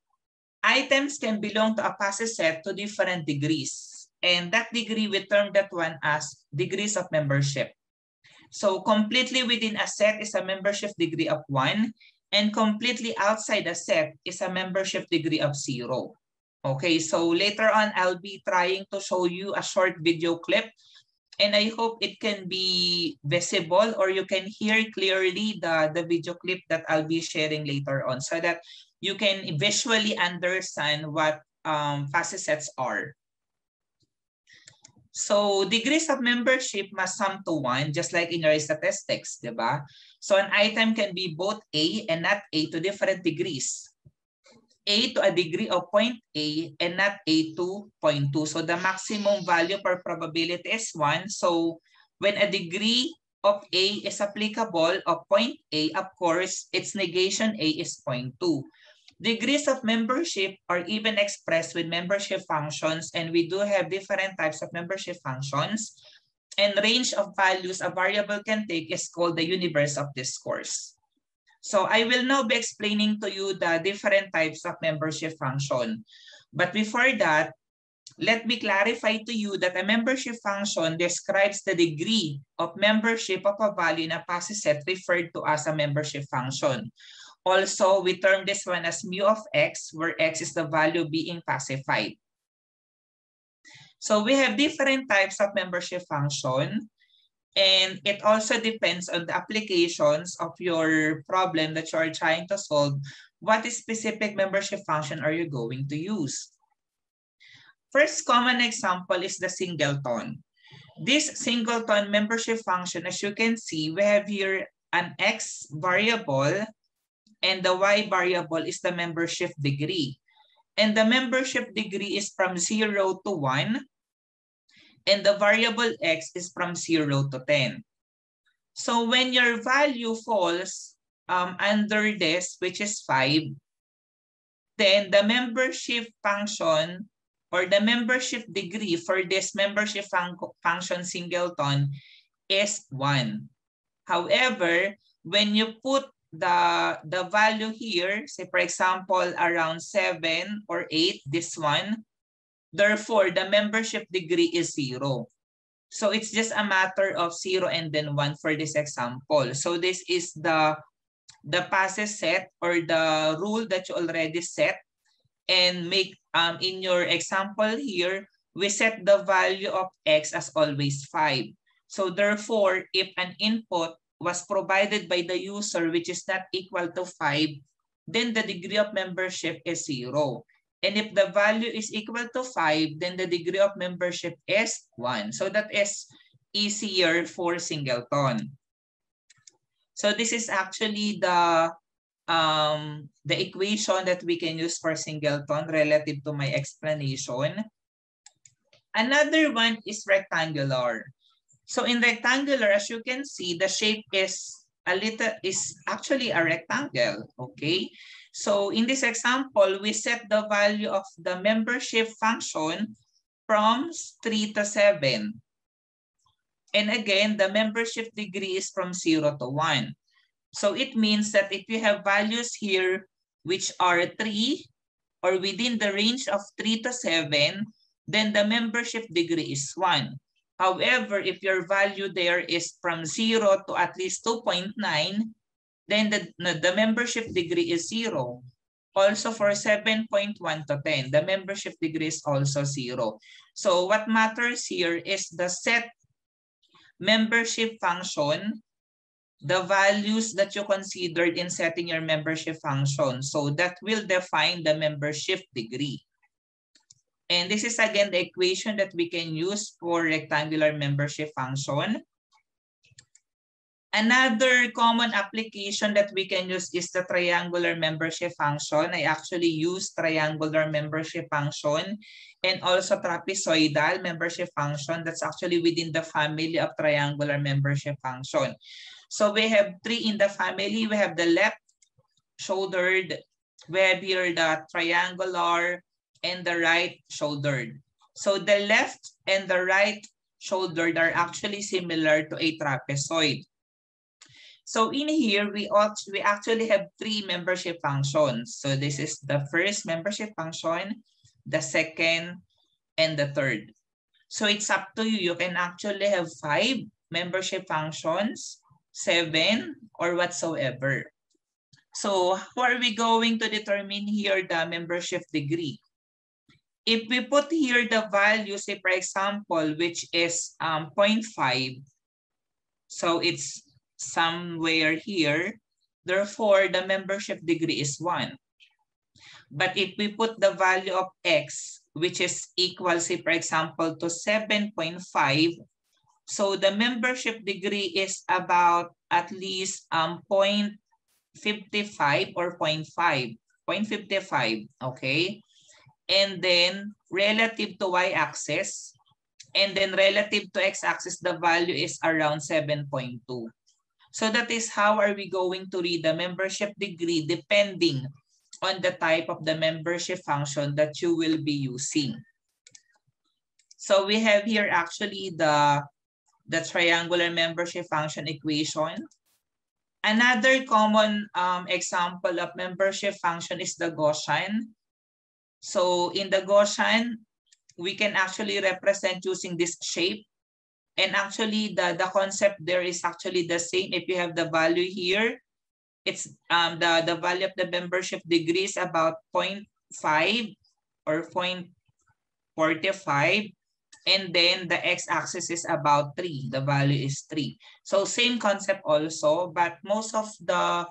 items can belong to a fuzzy set to different degrees. And that degree, we term that one as degrees of membership. So completely within a set is a membership degree of one and completely outside the set is a membership degree of zero. Okay, so later on, I'll be trying to show you a short video clip and I hope it can be visible or you can hear clearly the, the video clip that I'll be sharing later on so that you can visually understand what um, sets are. So degrees of membership must sum to one, just like in your statistics, di? So an item can be both A and not A to different degrees. A to a degree of point A and not A to point 2. So the maximum value per probability is 1. So when a degree of A is applicable of point A, of course, its negation A is 2. Degrees of membership are even expressed with membership functions and we do have different types of membership functions. And range of values a variable can take is called the universe of this course. So I will now be explaining to you the different types of membership function. But before that, let me clarify to you that a membership function describes the degree of membership of a value in a posse set referred to as a membership function. Also, we term this one as mu of x, where x is the value being pacified. So we have different types of membership function. And it also depends on the applications of your problem that you are trying to solve. What specific membership function are you going to use? First common example is the singleton. This singleton membership function, as you can see, we have here an x variable and the y variable is the membership degree. And the membership degree is from 0 to 1 and the variable x is from 0 to 10. So when your value falls um, under this, which is 5, then the membership function or the membership degree for this membership fun function singleton is 1. However, when you put the, the value here, say for example, around 7 or 8, this one, Therefore, the membership degree is zero. So it's just a matter of zero and then one for this example. So this is the, the passes set or the rule that you already set and make um, in your example here, we set the value of x as always 5. So therefore, if an input was provided by the user which is not equal to 5, then the degree of membership is 0. And if the value is equal to 5, then the degree of membership is 1. So that is easier for singleton. So this is actually the um, the equation that we can use for singleton relative to my explanation. Another one is rectangular. So in rectangular, as you can see, the shape is a little is actually a rectangle, okay? So in this example, we set the value of the membership function from 3 to 7. And again, the membership degree is from 0 to 1. So it means that if you have values here which are 3 or within the range of 3 to 7, then the membership degree is 1. However, if your value there is from 0 to at least 2.9, then the, the membership degree is zero. Also for 7.1 to 10, the membership degree is also zero. So what matters here is the set membership function, the values that you considered in setting your membership function. So that will define the membership degree. And this is again the equation that we can use for rectangular membership function. Another common application that we can use is the triangular membership function. I actually use triangular membership function and also trapezoidal membership function that's actually within the family of triangular membership function. So we have three in the family. We have the left shouldered, we have here the triangular, and the right shouldered. So the left and the right shouldered are actually similar to a trapezoid. So in here, we, we actually have three membership functions. So this is the first membership function, the second, and the third. So it's up to you. You can actually have five membership functions, seven, or whatsoever. So how are we going to determine here the membership degree? If we put here the value, say for example, which is um, 0.5, so it's somewhere here. Therefore, the membership degree is 1. But if we put the value of x, which is equal, say, for example, to 7.5, so the membership degree is about at least um, 0.55 or 0.5 0.55, okay? And then relative to y-axis, and then relative to x-axis, the value is around 7.2. So that is how are we going to read the membership degree depending on the type of the membership function that you will be using. So we have here actually the, the triangular membership function equation. Another common um, example of membership function is the Gaussian. So in the Gaussian, we can actually represent using this shape. And actually the, the concept there is actually the same. If you have the value here, it's um, the, the value of the membership degree is about 0.5 or 0.45. And then the x-axis is about 3. The value is 3. So same concept also, but most of the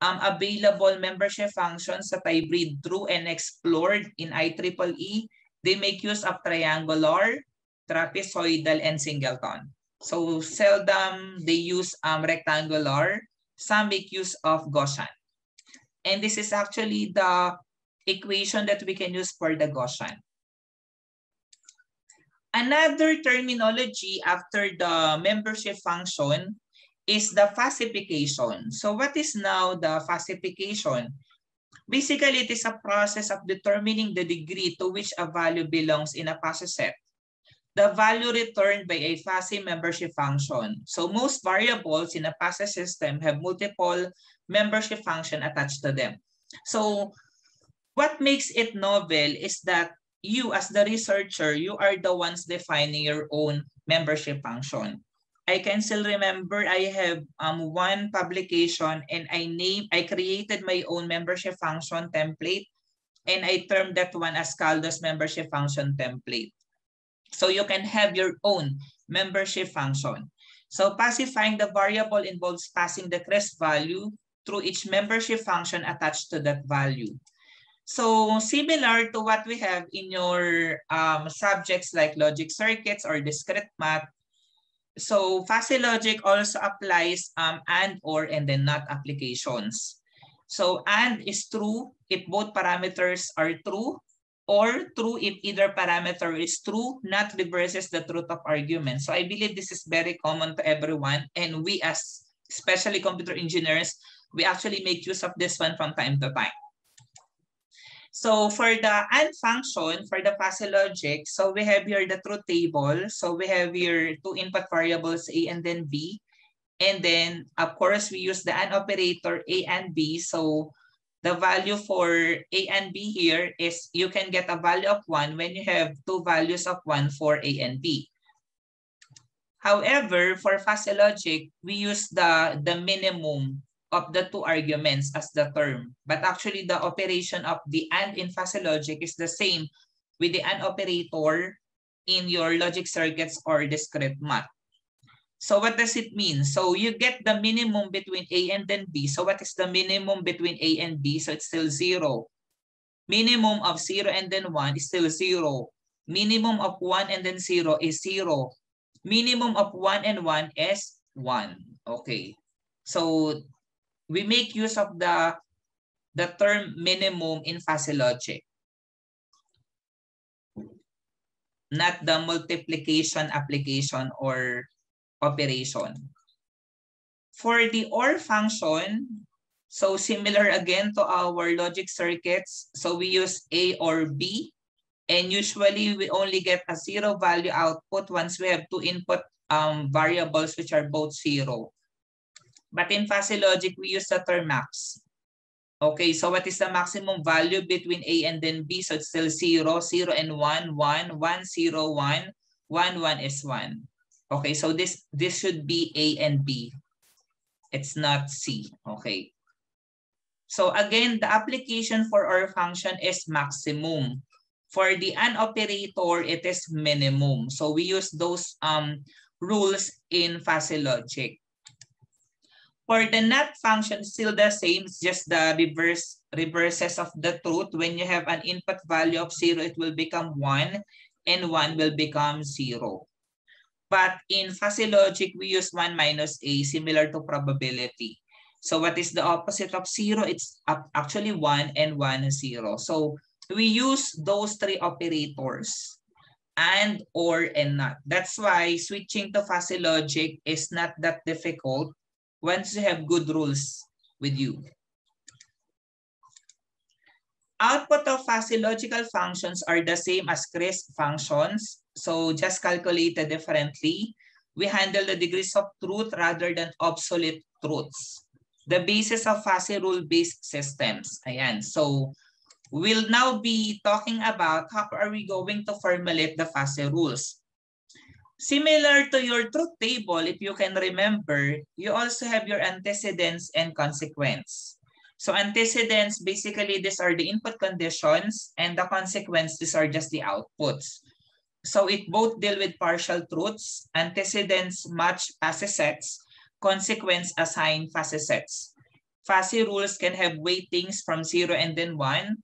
um, available membership functions that I read through and explored in IEEE, they make use of triangular, trapezoidal, and singleton. So seldom they use um, rectangular. Some make use of Gaussian. And this is actually the equation that we can use for the Gaussian. Another terminology after the membership function is the fuzzification. So what is now the fuzzification? Basically, it is a process of determining the degree to which a value belongs in a fuzzy set. The value returned by a fuzzy membership function. So most variables in a fuzzy system have multiple membership function attached to them. So what makes it novel is that you as the researcher, you are the ones defining your own membership function. I can still remember I have um, one publication and I name I created my own membership function template and I termed that one as Caldo's membership function template. So you can have your own membership function. So fuzzifying the variable involves passing the crisp value through each membership function attached to that value. So similar to what we have in your um, subjects like logic circuits or discrete math, so fuzzy logic also applies um, and, or, and then not applications. So and is true if both parameters are true or true if either parameter is true, not reverses the truth of argument. So I believe this is very common to everyone. And we as especially computer engineers, we actually make use of this one from time to time. So for the AND function, for the fuzzy logic, so we have here the truth table. So we have here two input variables, A and then B. And then, of course, we use the AND operator A and B. So the value for A and B here is you can get a value of 1 when you have two values of 1 for A and B. However, for fuzzy logic, we use the, the minimum of the two arguments as the term. But actually, the operation of the AND in fuzzy logic is the same with the AND operator in your logic circuits or discrete math. So what does it mean? So you get the minimum between A and then B. So what is the minimum between A and B? So it's still zero. Minimum of zero and then one is still zero. Minimum of one and then zero is zero. Minimum of one and one is one. Okay. So we make use of the, the term minimum in fuzzy logic. Not the multiplication application or operation. For the OR function, so similar again to our logic circuits, so we use A or B, and usually we only get a zero value output once we have two input um, variables which are both zero. But in fuzzy logic, we use the term max. Okay, so what is the maximum value between A and then B? So it's still 0, 0 and 1, 1, 1, 0, 1, 1, 1 is 1. Okay, so this, this should be A and B. It's not C, okay. So again, the application for our function is maximum. For the AND operator, it is minimum. So we use those um, rules in fuzzy logic. For the NOT function, still the same, it's just the reverse reverses of the truth. When you have an input value of zero, it will become one, and one will become zero. But in fuzzy logic, we use one minus a, similar to probability. So what is the opposite of zero? It's actually one and one is zero. So we use those three operators and, or, and not. That's why switching to fuzzy logic is not that difficult once you have good rules with you. Output of fuzzy logical functions are the same as crisp functions. So just calculated differently. We handle the degrees of truth rather than obsolete truths. The basis of fuzzy rule-based systems. Ayan. So we'll now be talking about how are we going to formulate the fuzzy rules. Similar to your truth table, if you can remember, you also have your antecedents and consequence. So antecedents, basically, these are the input conditions and the consequence, these are just the outputs. So it both deal with partial truths, antecedents match sets, consequence assign sets. Fuzzy rules can have weightings from zero and then one,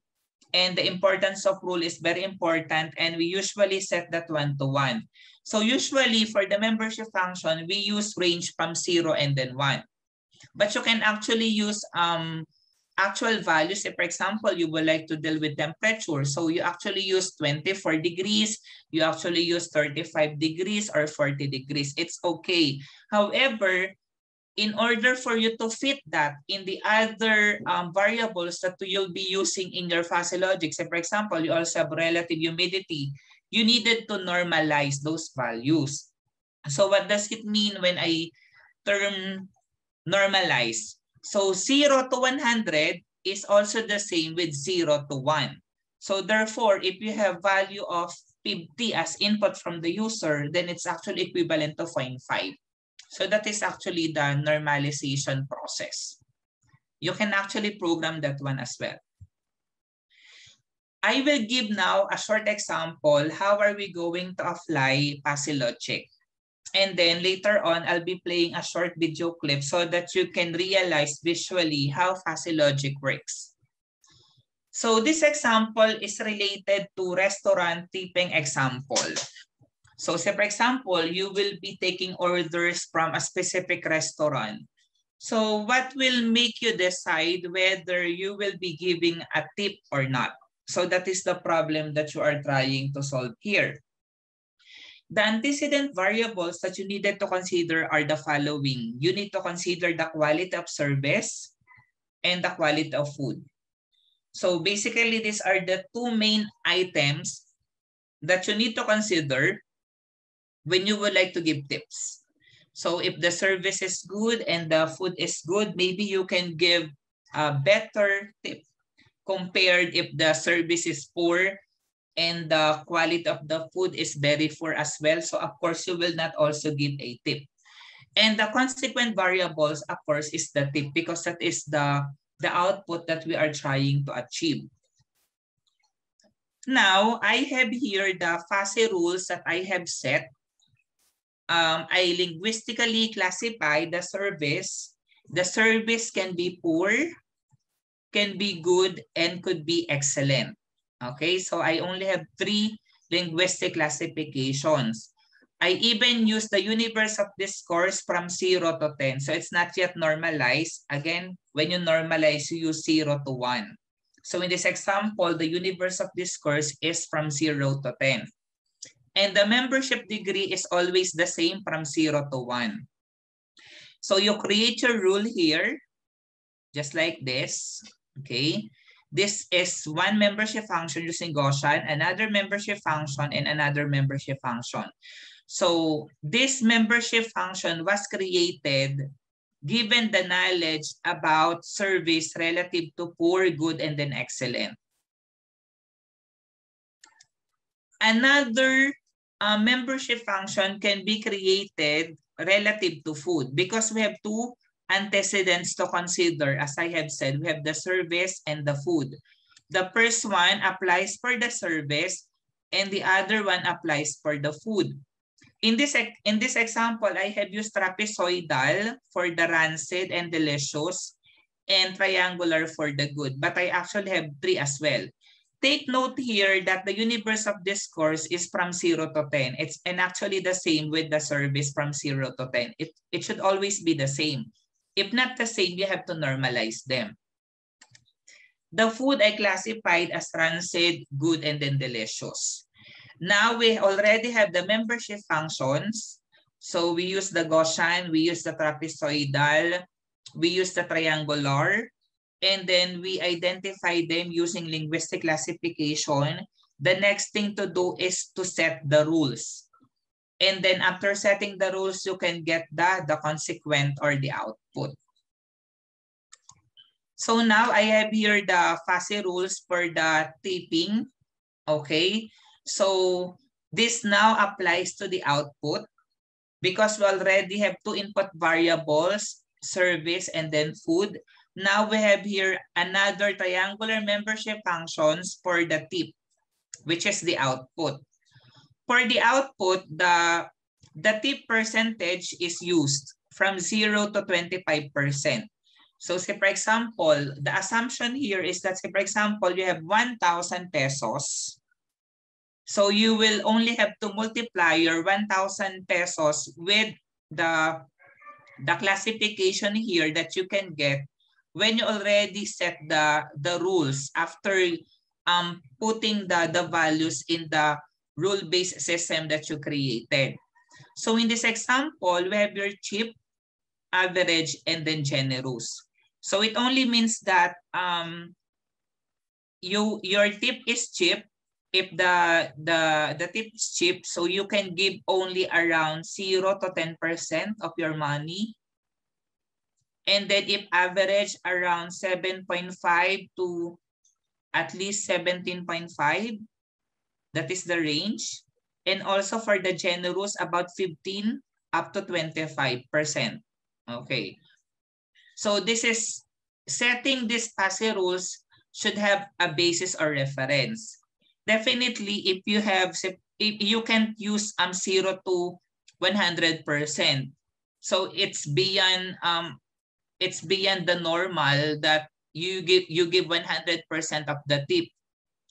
and the importance of rule is very important and we usually set that one to one. So usually for the membership function, we use range from zero and then one. But you can actually use um, actual values. If, for example, you would like to deal with temperature, so you actually use 24 degrees, you actually use 35 degrees or 40 degrees. It's okay. However, in order for you to fit that in the other um, variables that you'll be using in your fuzzy logic, say for example, you also have relative humidity, you needed to normalize those values. So what does it mean when I term normalize? So 0 to 100 is also the same with 0 to 1. So therefore, if you have value of t as input from the user, then it's actually equivalent to 0.5. So that is actually the normalization process. You can actually program that one as well. I will give now a short example. How are we going to apply fuzzy logic? And then later on, I'll be playing a short video clip so that you can realize visually how fuzzy logic works. So this example is related to restaurant tipping example. So say for example, you will be taking orders from a specific restaurant. So what will make you decide whether you will be giving a tip or not? So that is the problem that you are trying to solve here. The antecedent variables that you needed to consider are the following. You need to consider the quality of service and the quality of food. So basically, these are the two main items that you need to consider when you would like to give tips. So if the service is good and the food is good, maybe you can give a better tip compared if the service is poor and the quality of the food is very poor as well. So of course, you will not also give a tip. And the consequent variables, of course, is the tip because that is the, the output that we are trying to achieve. Now, I have here the fuzzy rules that I have set. Um, I linguistically classify the service. The service can be poor, can be good, and could be excellent. Okay, so I only have three linguistic classifications. I even use the universe of discourse from 0 to 10. So it's not yet normalized. Again, when you normalize, you use 0 to 1. So in this example, the universe of discourse is from 0 to 10. And the membership degree is always the same from 0 to 1. So you create your rule here, just like this, okay? This is one membership function using Gaussian, another membership function, and another membership function. So this membership function was created given the knowledge about service relative to poor, good, and then excellent. Another uh, membership function can be created relative to food because we have two antecedents to consider. As I have said, we have the service and the food. The first one applies for the service and the other one applies for the food. In this, in this example, I have used trapezoidal for the rancid and delicious and triangular for the good. But I actually have three as well. Take note here that the universe of discourse is from 0 to 10. It's and actually the same with the service from 0 to 10. It, it should always be the same. If not the same, you have to normalize them. The food I classified as rancid, good, and then delicious. Now we already have the membership functions. So we use the Gaussian, we use the trapezoidal, we use the triangular, and then we identify them using linguistic classification. The next thing to do is to set the rules. And then after setting the rules, you can get the, the consequent or the output. So now I have here the fuzzy rules for the tipping. Okay. So this now applies to the output because we already have two input variables, service and then food. Now we have here another triangular membership functions for the tip, which is the output. For the output, the, the tip percentage is used from 0 to 25%. So say for example, the assumption here is that say for example, you have 1,000 pesos. So you will only have to multiply your 1,000 pesos with the, the classification here that you can get when you already set the, the rules after um, putting the, the values in the rule-based system that you created. So in this example, we have your cheap, average, and then generous. So it only means that um, you your tip is cheap if the the the tip is cheap so you can give only around 0 to 10% of your money and then if average around 7.5 to at least 17.5 that is the range and also for the generous about 15 up to 25% okay so this is setting these PASE rules should have a basis or reference. Definitely, if you have, if you can't use um 0 to 100%. So it's beyond um it's beyond the normal that you give you give 100% of the tip.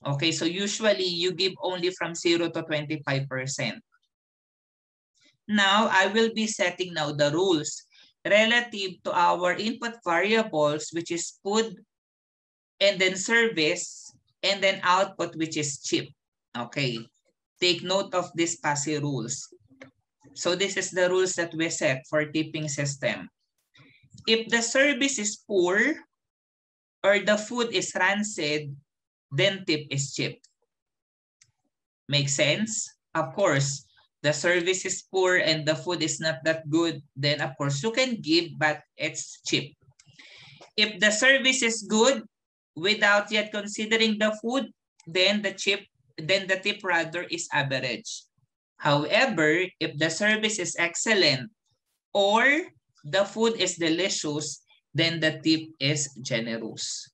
Okay, so usually you give only from 0 to 25%. Now I will be setting now the rules relative to our input variables, which is food, and then service, and then output, which is chip. Okay, take note of these PASI rules. So this is the rules that we set for tipping system. If the service is poor or the food is rancid, then tip is cheap. Make sense? Of course, the service is poor and the food is not that good, then of course you can give, but it's cheap. If the service is good without yet considering the food, then the chip, then the tip rather is average. However, if the service is excellent or the food is delicious, then the tip is generous.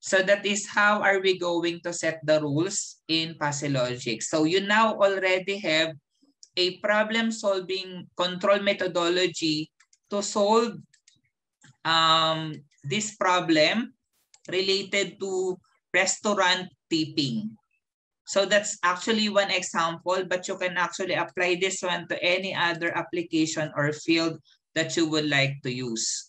So that is how are we going to set the rules in Logic. So you now already have a problem-solving control methodology to solve um, this problem related to restaurant tipping. So that's actually one example, but you can actually apply this one to any other application or field that you would like to use.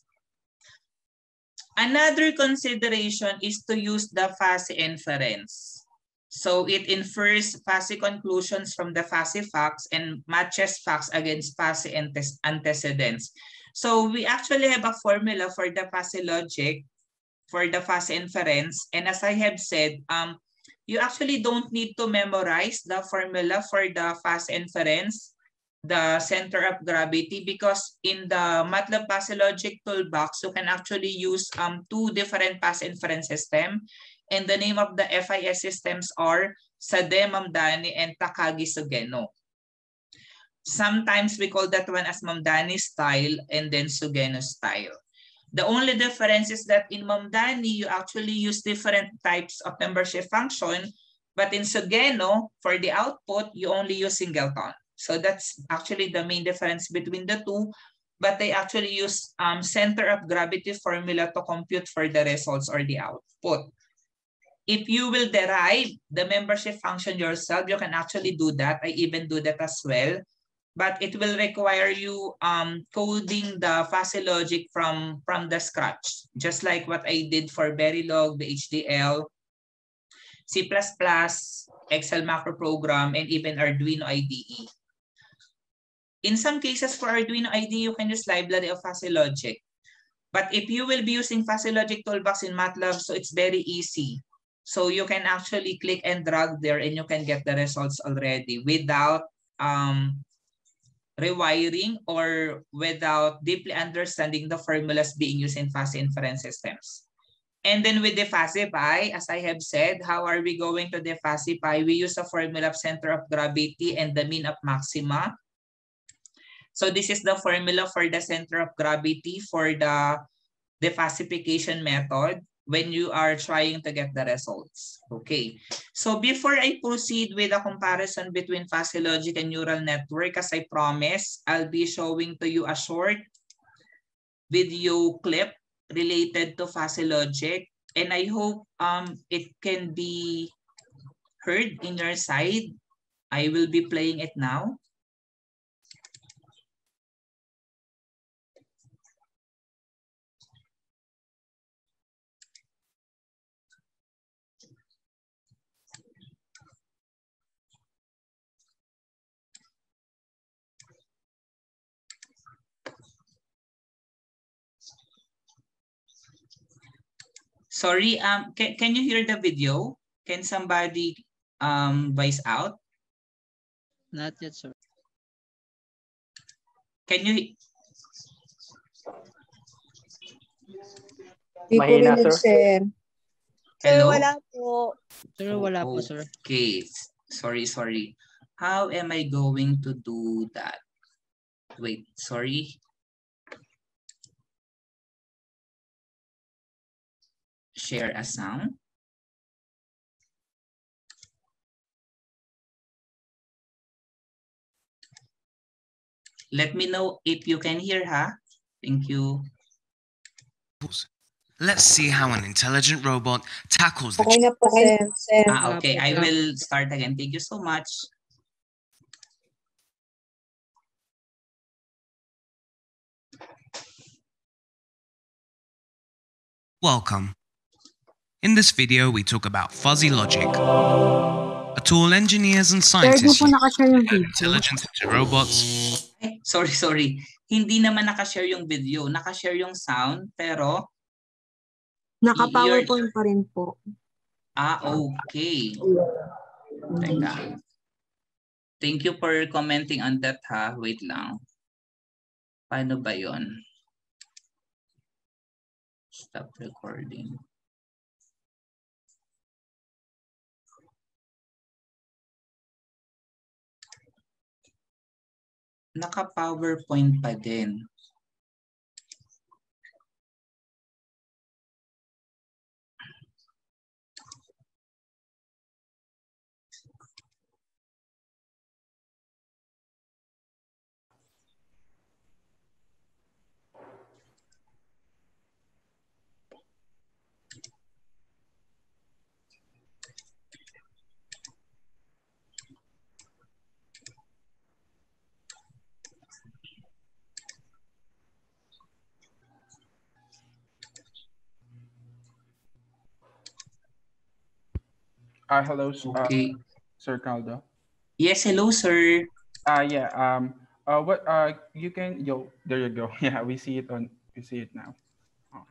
Another consideration is to use the fuzzy inference. So it infers fuzzy conclusions from the fuzzy facts and matches facts against fuzzy antecedents. So we actually have a formula for the fuzzy logic, for the fuzzy inference. And as I have said, um, you actually don't need to memorize the formula for the fuzzy inference, the center of gravity, because in the MATLAB fuzzy logic toolbox, you can actually use um, two different fuzzy inference system and the name of the FIS systems are Sade Mamdani and Takagi Sugeno. Sometimes we call that one as Mamdani style and then Sugeno style. The only difference is that in Mamdani, you actually use different types of membership function, but in Sugeno, for the output, you only use singleton. So that's actually the main difference between the two, but they actually use um, center of gravity formula to compute for the results or the output. If you will derive the membership function yourself, you can actually do that. I even do that as well. but it will require you um, coding the fuzzy logic from, from the scratch, just like what I did for Verilog, the HDL, C++, Excel macro program, and even Arduino IDE. In some cases for Arduino IDE, you can use library of fuzzy logic. But if you will be using fuzzy logic toolbox in MATLAB, so it's very easy. So you can actually click and drag there and you can get the results already without um, rewiring or without deeply understanding the formulas being used in fuzzy inference systems. And then with the fuzzify, as I have said, how are we going to the fuzzify? We use a formula of center of gravity and the mean of maxima. So this is the formula for the center of gravity for the defuzzification method when you are trying to get the results. Okay, so before I proceed with a comparison between fuzzy logic and neural network, as I promised, I'll be showing to you a short video clip related to fuzzy logic. And I hope um, it can be heard in your side. I will be playing it now. Sorry, um, can, can you hear the video? Can somebody um voice out? Not yet, sir. Can you Di ko Mahina, rinig, sir. sir. Sir, Hello? wala po. Sir, wala po, sir. Okay, sorry, sorry. How am I going to do that? Wait, sorry. Share a sound. Let me know if you can hear, huh? Thank you. Let's see how an intelligent robot tackles the Okay na po, sir. sir. Ah, okay, I will start again. Thank you so much. Welcome. In this video, we talk about fuzzy logic, a tool engineers and scientists use nakashare yung to intelligence into robots. Ay, sorry, sorry. Hindi naman nakashare yung video. Nakashare yung sound, pero, Naka-PowerPoint pa rin po. ah, okay. Teka. Thank you for commenting on that, ha? Wait lang. Paano ba yon? Stop recording. Naka-PowerPoint pa din. Uh, hello, s- uh, Sir Caldo. Yes, hello, sir. Uh, yeah. Um. Uh. What? Uh. You can. Yo. There you go. Yeah. We see it on. We see it now.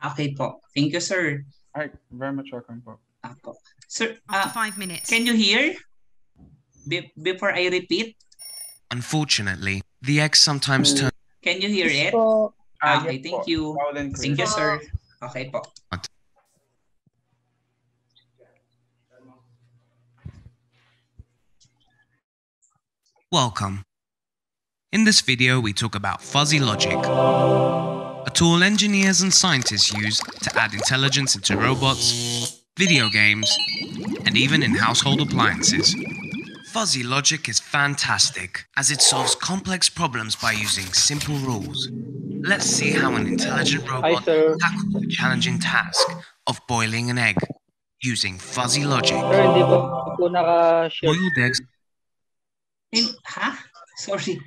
Okay po. Thank you, sir. All right. Very much welcome, po. Ako. Sir, After ah, five minutes. can you hear? Be- before I repeat, Unfortunately, the eggs sometimes turn can you hear it? Po. Ah, Okay, yes thank po. you. Loud. Thank you, sir. Okay po. Welcome. In this video, we talk about fuzzy logic, a tool engineers and scientists use to add intelligence into robots, video games, and even in household appliances. Fuzzy logic is fantastic as it solves complex problems by using simple rules. Let's see how an intelligent robot tackles the challenging task of boiling an egg using fuzzy logic. Sir, hindi po po naka-share. Boiled eggs In, ha? Sorry.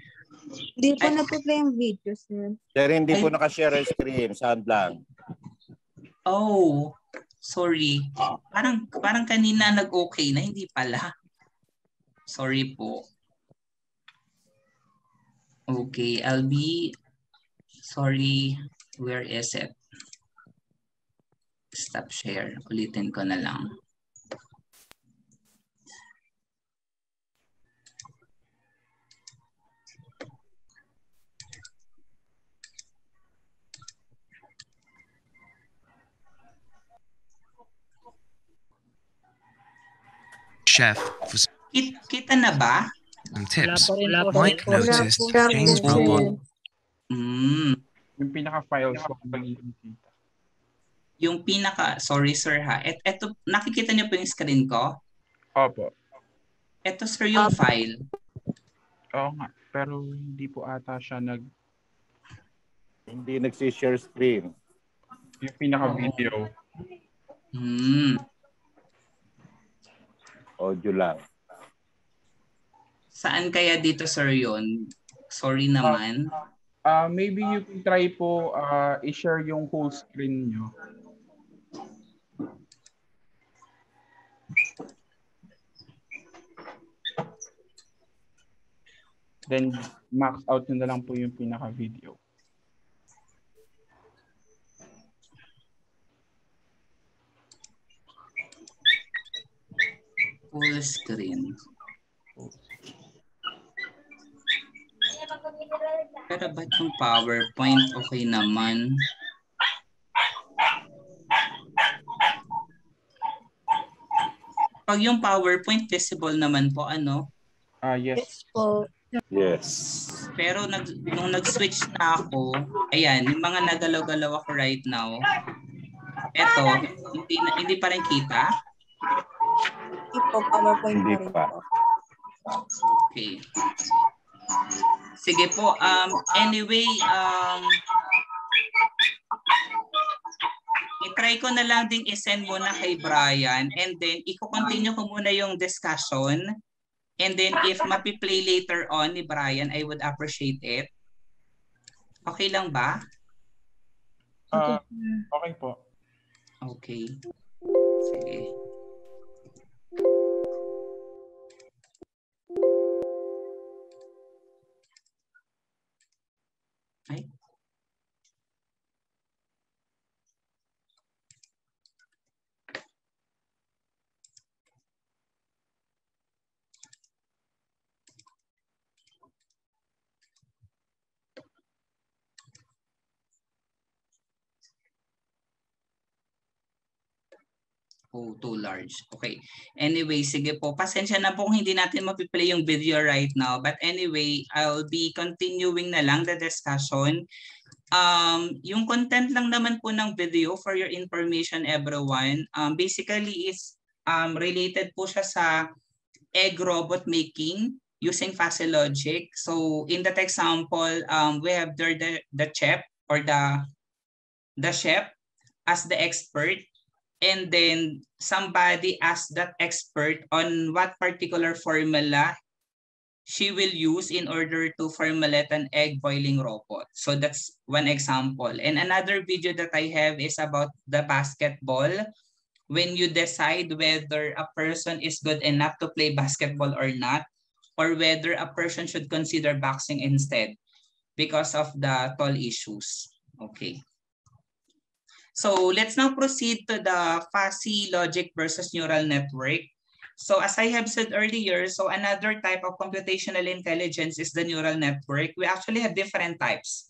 Hindi po Ay. na-play yung video, sir. Sir, hindi po nakashare ang screen. Sound lang. Oh, sorry. Parang parang kanina nag-okay na, hindi pala. Sorry po. Okay, I'll be sorry. Where is it? Stop share. Ulitin ko na lang. Chef, for Kit kita na ba? some tips, Wala pa rin po. Mike po. noticed Wala po, Jane's robot Mm, Yung pinaka-files ko pagiging kita. yung pinaka, sorry sir ha. Et, eto, nakikita niyo po yung screen ko? Opo. Ito sir yung file. Oo nga. Pero hindi po ata siya nag... Hindi nagsishare screen. Yung pinaka-video. Hmm. Audio lang. Saan kaya dito sir yun? Sorry naman. Ah, maybe you can try po ah, i-share yung whole screen nyo. Then max out nyo na lang po yung pinaka-video. Full screen. Pero ba't yung PowerPoint okay naman? Pag yung PowerPoint visible naman po ano, Ah, yes. Yes po. Yes. pero nag, nung nag-switch na ako, ayan, yung mga nagalaw-galaw ako right now, eto, hindi, hindi pa rin kita. Hindi po, PowerPoint Hindi pa rin pa. po. Okay. Sige po, um, anyway, um, i-try ko na lang ding isend muna kay Brian and then i-continue ko muna yung discussion and then if mapi-play later on ni Brian, I would appreciate it. Okay lang ba? Ah, okay po. Okay. Sige. Oh, too large. Okay. Anyway, sige po. Pasensya na po kung hindi natin mapiplay yung video right now. But anyway, I'll be continuing na lang the discussion. Um, yung content lang naman po ng video for your information everyone, um, basically is um, related po siya sa egg robot making using fuzzy logic. So in that example, um, we have there the, the chef or the the chef as the expert and then somebody asked that expert on what particular formula she will use in order to formulate an egg boiling robot. So that's one example. And another video that I have is about the basketball. When you decide whether a person is good enough to play basketball or not, or whether a person should consider boxing instead because of the tall issues. Okay. So let's now proceed to the fuzzy logic versus neural network. So as I have said earlier, so another type of computational intelligence is the neural network. We actually have different types.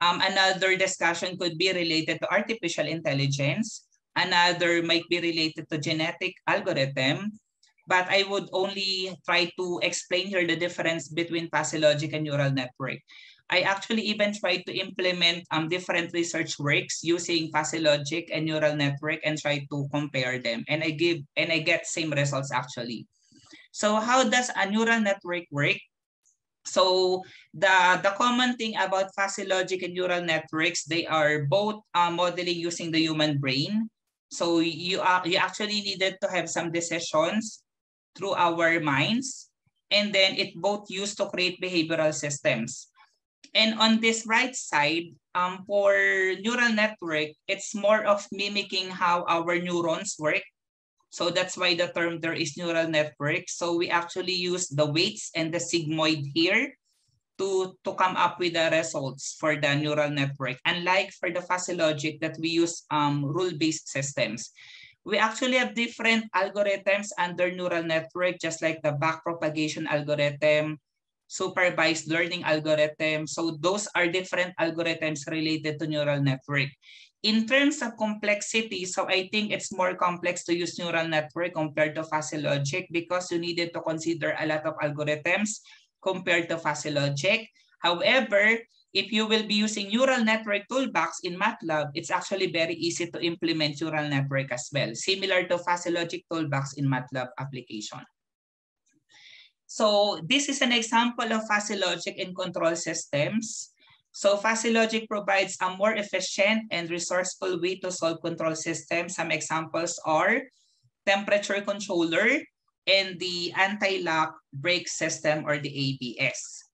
Um, another discussion could be related to artificial intelligence. Another might be related to genetic algorithm. But I would only try to explain here the difference between fuzzy logic and neural network. I actually even try to implement um, different research works using fuzzy logic and neural network and try to compare them. And I give and I get same results actually. So how does a neural network work? So the, the common thing about fuzzy logic and neural networks, they are both uh, modeling using the human brain. So you, are, you actually needed to have some decisions through our minds and then it both used to create behavioral systems. And on this right side, um, for neural network, it's more of mimicking how our neurons work. So that's why the term there is neural network. So we actually use the weights and the sigmoid here to, to come up with the results for the neural network. Unlike for the fuzzy logic that we use um, rule-based systems. We actually have different algorithms under neural network, just like the backpropagation algorithm, supervised learning algorithm. So those are different algorithms related to neural network. In terms of complexity, so I think it's more complex to use neural network compared to fuzzy logic because you needed to consider a lot of algorithms compared to fuzzy logic. However, if you will be using neural network toolbox in MATLAB, it's actually very easy to implement neural network as well, similar to fuzzy logic toolbox in MATLAB application. So this is an example of fuzzy logic in control systems. So fuzzy logic provides a more efficient and resourceful way to solve control systems. Some examples are temperature controller and the anti-lock brake system or the ABS.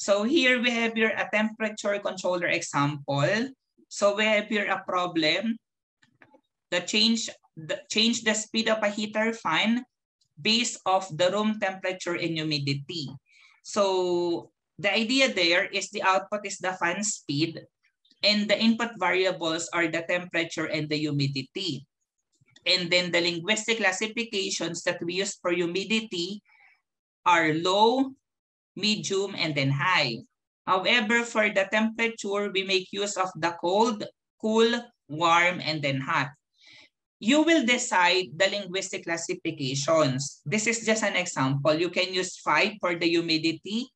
So here we have here a temperature controller example. So we have here a problem. The change the, change the speed of a heater fan based off the room temperature and humidity. So the idea there is the output is the fan speed and the input variables are the temperature and the humidity. And then the linguistic classifications that we use for humidity are low, medium, and then high. However, for the temperature, we make use of the cold, cool, warm, and then hot. You will decide the linguistic classifications. This is just an example. You can use five for the humidity.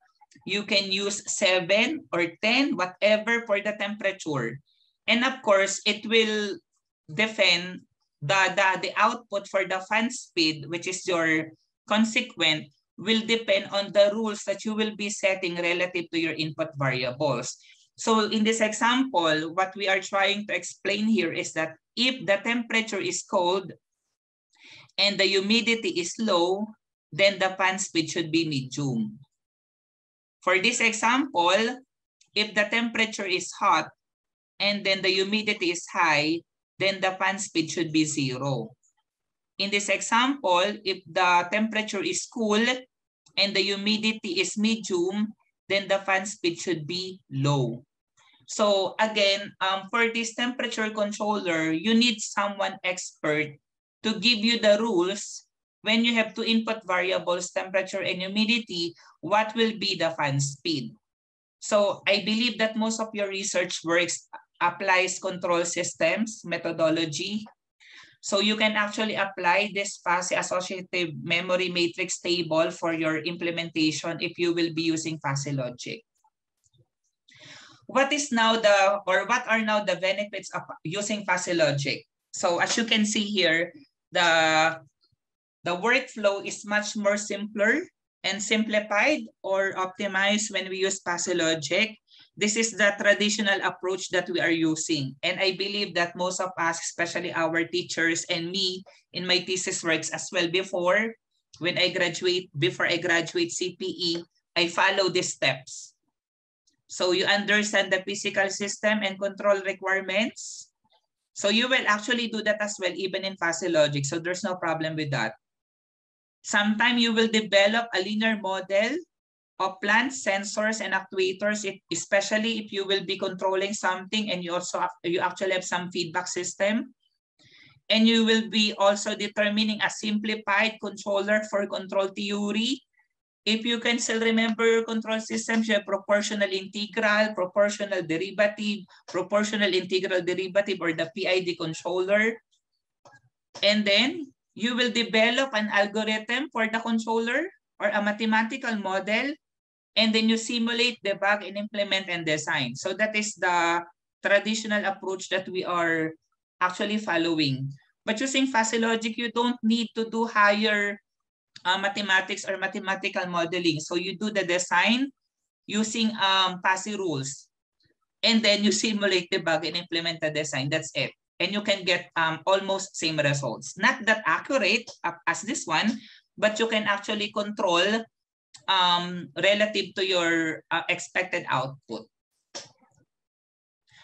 You can use seven or 10, whatever for the temperature. And of course, it will defend the, the, the output for the fan speed, which is your consequent, will depend on the rules that you will be setting relative to your input variables. So in this example, what we are trying to explain here is that if the temperature is cold and the humidity is low, then the fan speed should be medium. For this example, if the temperature is hot and then the humidity is high, then the fan speed should be zero. In this example, if the temperature is cool and the humidity is medium, then the fan speed should be low. So again, um, for this temperature controller, you need someone expert to give you the rules when you have to input variables, temperature and humidity, what will be the fan speed. So I believe that most of your research works applies control systems methodology so you can actually apply this fuzzy associative memory matrix table for your implementation if you will be using fuzzy logic. What is now the, or what are now the benefits of using fuzzy logic? So as you can see here, the, the workflow is much more simpler and simplified or optimized when we use fuzzy logic. This is the traditional approach that we are using. And I believe that most of us, especially our teachers and me in my thesis works as well before, when I graduate, before I graduate CPE, I follow these steps. So you understand the physical system and control requirements. So you will actually do that as well, even in fuzzy logic. So there's no problem with that. Sometime you will develop a linear model of plants, sensors, and actuators, if, especially if you will be controlling something and you also you actually have some feedback system. And you will be also determining a simplified controller for control theory. If you can still remember your control systems, you have proportional integral, proportional derivative, proportional integral derivative, or the PID controller. And then you will develop an algorithm for the controller or a mathematical model and then you simulate, debug, and implement and design. So that is the traditional approach that we are actually following. But using fuzzy logic, you don't need to do higher uh, mathematics or mathematical modeling. So you do the design using um, fuzzy rules. And then you simulate, debug, and implement the design. That's it. And you can get um, almost same results. Not that accurate as this one, but you can actually control um, relative to your uh, expected output.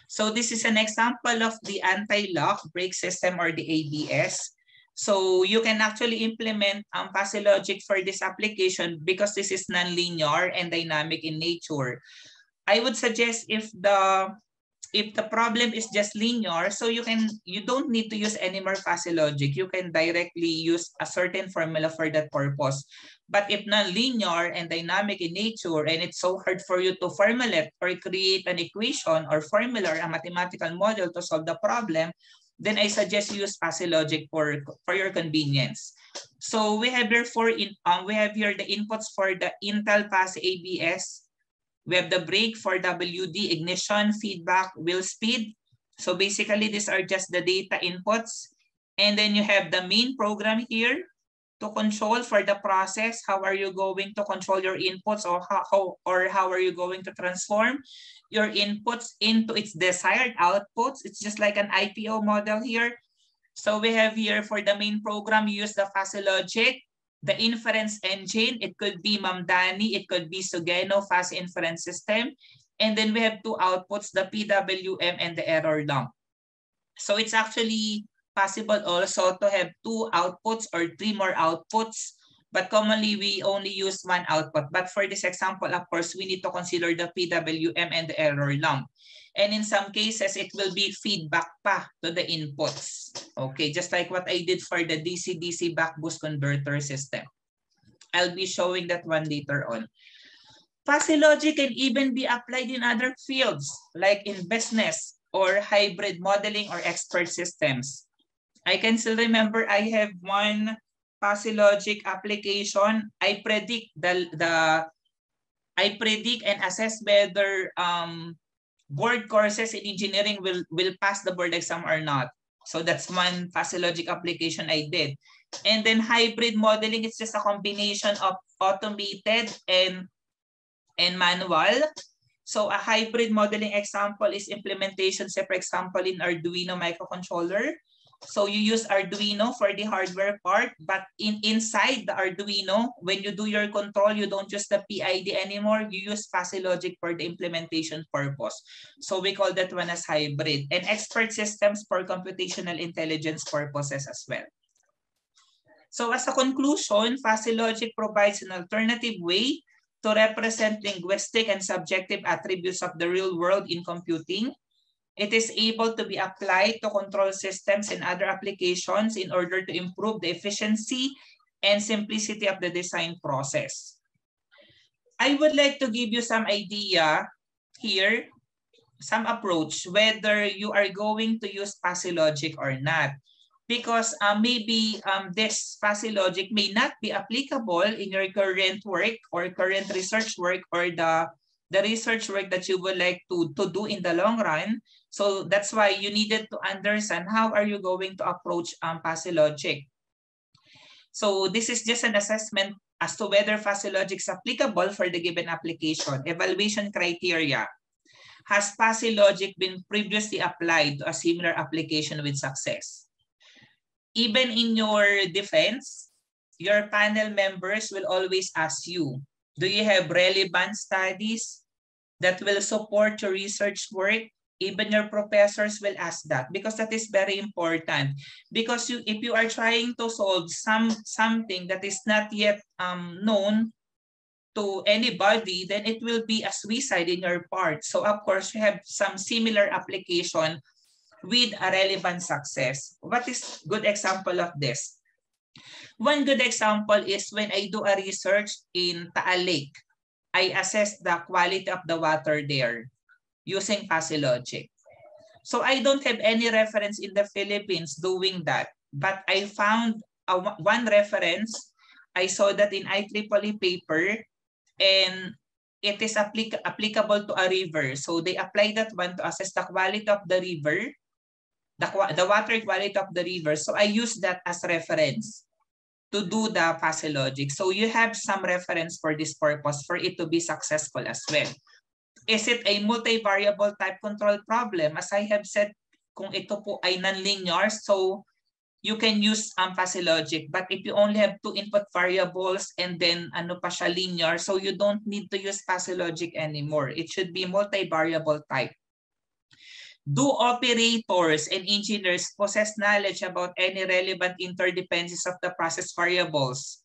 So this is an example of the anti-lock brake system or the ABS. So you can actually implement um, fuzzy logic for this application because this is nonlinear and dynamic in nature. I would suggest if the if the problem is just linear, so you can you don't need to use any more fuzzy logic. You can directly use a certain formula for that purpose. But if non-linear and dynamic in nature, and it's so hard for you to formulate or create an equation or formula or a mathematical model to solve the problem, then I suggest you use fuzzy logic for, for your convenience. So we have here four in um, we have here the inputs for the Intel fuzzy ABS we have the brake for WD, ignition, feedback, wheel speed. So basically, these are just the data inputs. And then you have the main program here to control for the process. How are you going to control your inputs or how, or how are you going to transform your inputs into its desired outputs? It's just like an IPO model here. So we have here for the main program, use the fuzzy logic the inference engine. It could be Mamdani, it could be Sugeno fast inference system. And then we have two outputs, the PWM and the error dump. So it's actually possible also to have two outputs or three more outputs. But commonly, we only use one output. But for this example, of course, we need to consider the PWM and the error lump. And in some cases, it will be feedback pa to the inputs. Okay, just like what I did for the DC-DC buck boost converter system. I'll be showing that one later on. Fuzzy logic can even be applied in other fields, like in business or hybrid modeling or expert systems. I can still remember I have one fuzzy logic application. I predict the, the I predict and assess whether um, board courses in engineering will, will pass the board exam or not. So that's one fuzzy logic application I did. And then hybrid modeling is just a combination of automated and, and manual. So a hybrid modeling example is implementation, say for example, in Arduino microcontroller. So you use Arduino for the hardware part, but in inside the Arduino, when you do your control, you don't use the PID anymore. You use fuzzy logic for the implementation purpose. So we call that one as hybrid. And expert systems for computational intelligence purposes as well. So as a conclusion, fuzzy logic provides an alternative way to represent linguistic and subjective attributes of the real world in computing It is able to be applied to control systems and other applications in order to improve the efficiency and simplicity of the design process. I would like to give you some idea here, some approach, whether you are going to use fuzzy logic or not. Because uh, maybe um, this fuzzy logic may not be applicable in your current work or current research work or the, the research work that you would like to, to do in the long run. So that's why you needed to understand how are you going to approach um, fuzzy logic. So this is just an assessment as to whether fuzzy logic is applicable for the given application. Evaluation criteria. Has fuzzy logic been previously applied to a similar application with success? Even in your defense, your panel members will always ask you, do you have relevant studies that will support your research work even your professors will ask that because that is very important. Because you if you are trying to solve some something that is not yet um, known to anybody then it will be a suicide in your part. So of course you have some similar application with a relevant success. What is good example of this? One good example is when i do a research in taal lake i assess the quality of the water there using fuzzy logic. So I don't have any reference in the Philippines doing that, but I found a, one reference. I saw that in IEEE paper and it is applic applicable to a river. So they apply that one to assess the quality of the river, the, the water quality of the river. So I use that as reference to do the fuzzy logic. So you have some reference for this purpose for it to be successful as well. Is it a multivariable type control problem? As I have said, kung ito po ay nonlinear, so you can use um, fuzzy logic. But if you only have two input variables and then ano pa siya linear, so you don't need to use fuzzy logic anymore. It should be multi-variable type. Do operators and engineers possess knowledge about any relevant interdependencies of the process variables?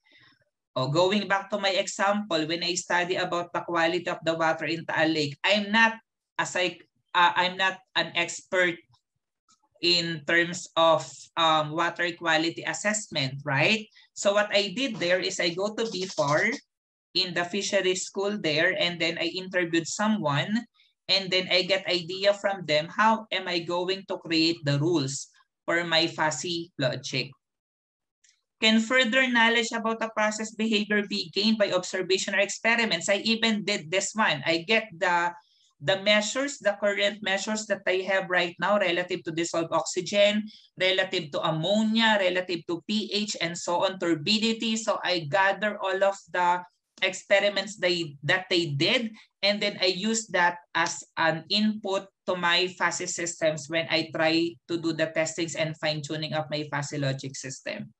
Oh, going back to my example, when I study about the quality of the water in Taal Lake, I'm not as I uh, I'm not an expert in terms of um, water quality assessment, right? So what I did there is I go to BFAR in the fishery school there and then I interviewed someone and then I get idea from them how am I going to create the rules for my fuzzy logic. Can further knowledge about the process behavior be gained by observation or experiments? I even did this one. I get the the measures, the current measures that I have right now relative to dissolved oxygen, relative to ammonia, relative to pH, and so on, turbidity. So I gather all of the experiments they, that they did, and then I use that as an input to my fuzzy systems when I try to do the testings and fine-tuning of my fuzzy logic system.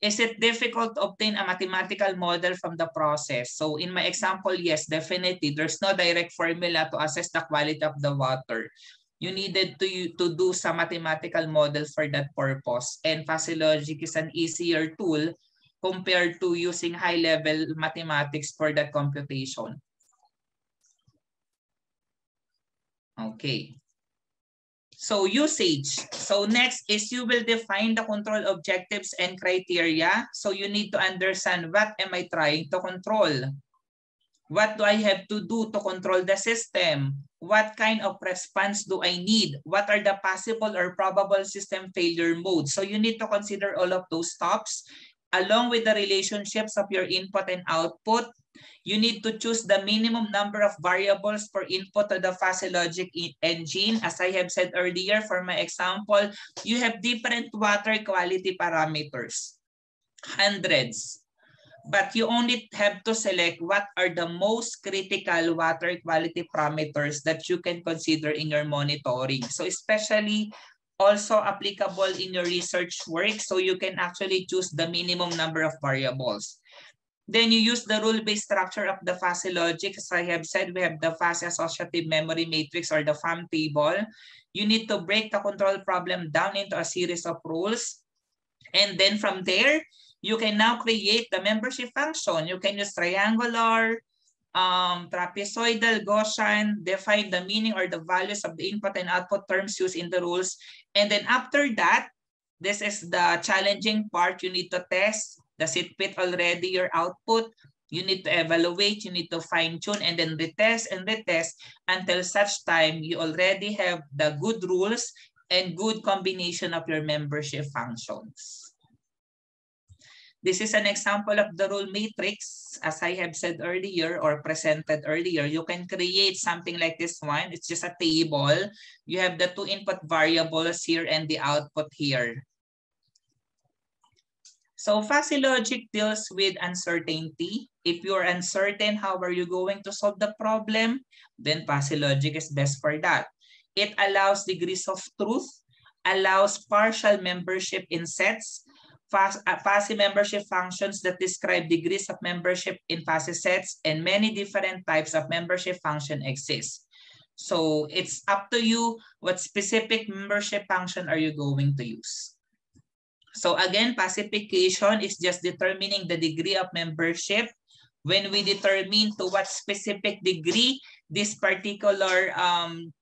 Is it difficult to obtain a mathematical model from the process? So in my example, yes, definitely. There's no direct formula to assess the quality of the water. You needed to, to do some mathematical model for that purpose. And fuzzy logic is an easier tool compared to using high-level mathematics for that computation. Okay. So usage. So next is you will define the control objectives and criteria. So you need to understand what am I trying to control? What do I have to do to control the system? What kind of response do I need? What are the possible or probable system failure modes? So you need to consider all of those stops along with the relationships of your input and output you need to choose the minimum number of variables for input to the fuzzy logic engine. As I have said earlier, for my example, you have different water quality parameters, hundreds. But you only have to select what are the most critical water quality parameters that you can consider in your monitoring. So especially also applicable in your research work, so you can actually choose the minimum number of variables. Then you use the rule-based structure of the fuzzy logic. As I have said, we have the fuzzy associative memory matrix or the FAM table. You need to break the control problem down into a series of rules. And then from there, you can now create the membership function. You can use triangular, um, trapezoidal, Gaussian, define the meaning or the values of the input and output terms used in the rules. And then after that, this is the challenging part. You need to test Does it fit already your output? You need to evaluate, you need to fine tune and then retest and retest until such time you already have the good rules and good combination of your membership functions. This is an example of the rule matrix. As I have said earlier or presented earlier, you can create something like this one. It's just a table. You have the two input variables here and the output here. So fuzzy logic deals with uncertainty. If you're uncertain, how are you going to solve the problem? Then fuzzy logic is best for that. It allows degrees of truth, allows partial membership in sets, uh, fuzzy membership functions that describe degrees of membership in fuzzy sets, and many different types of membership function exist. So it's up to you what specific membership function are you going to use. So again, pacification is just determining the degree of membership. When we determine to what specific degree this particular um,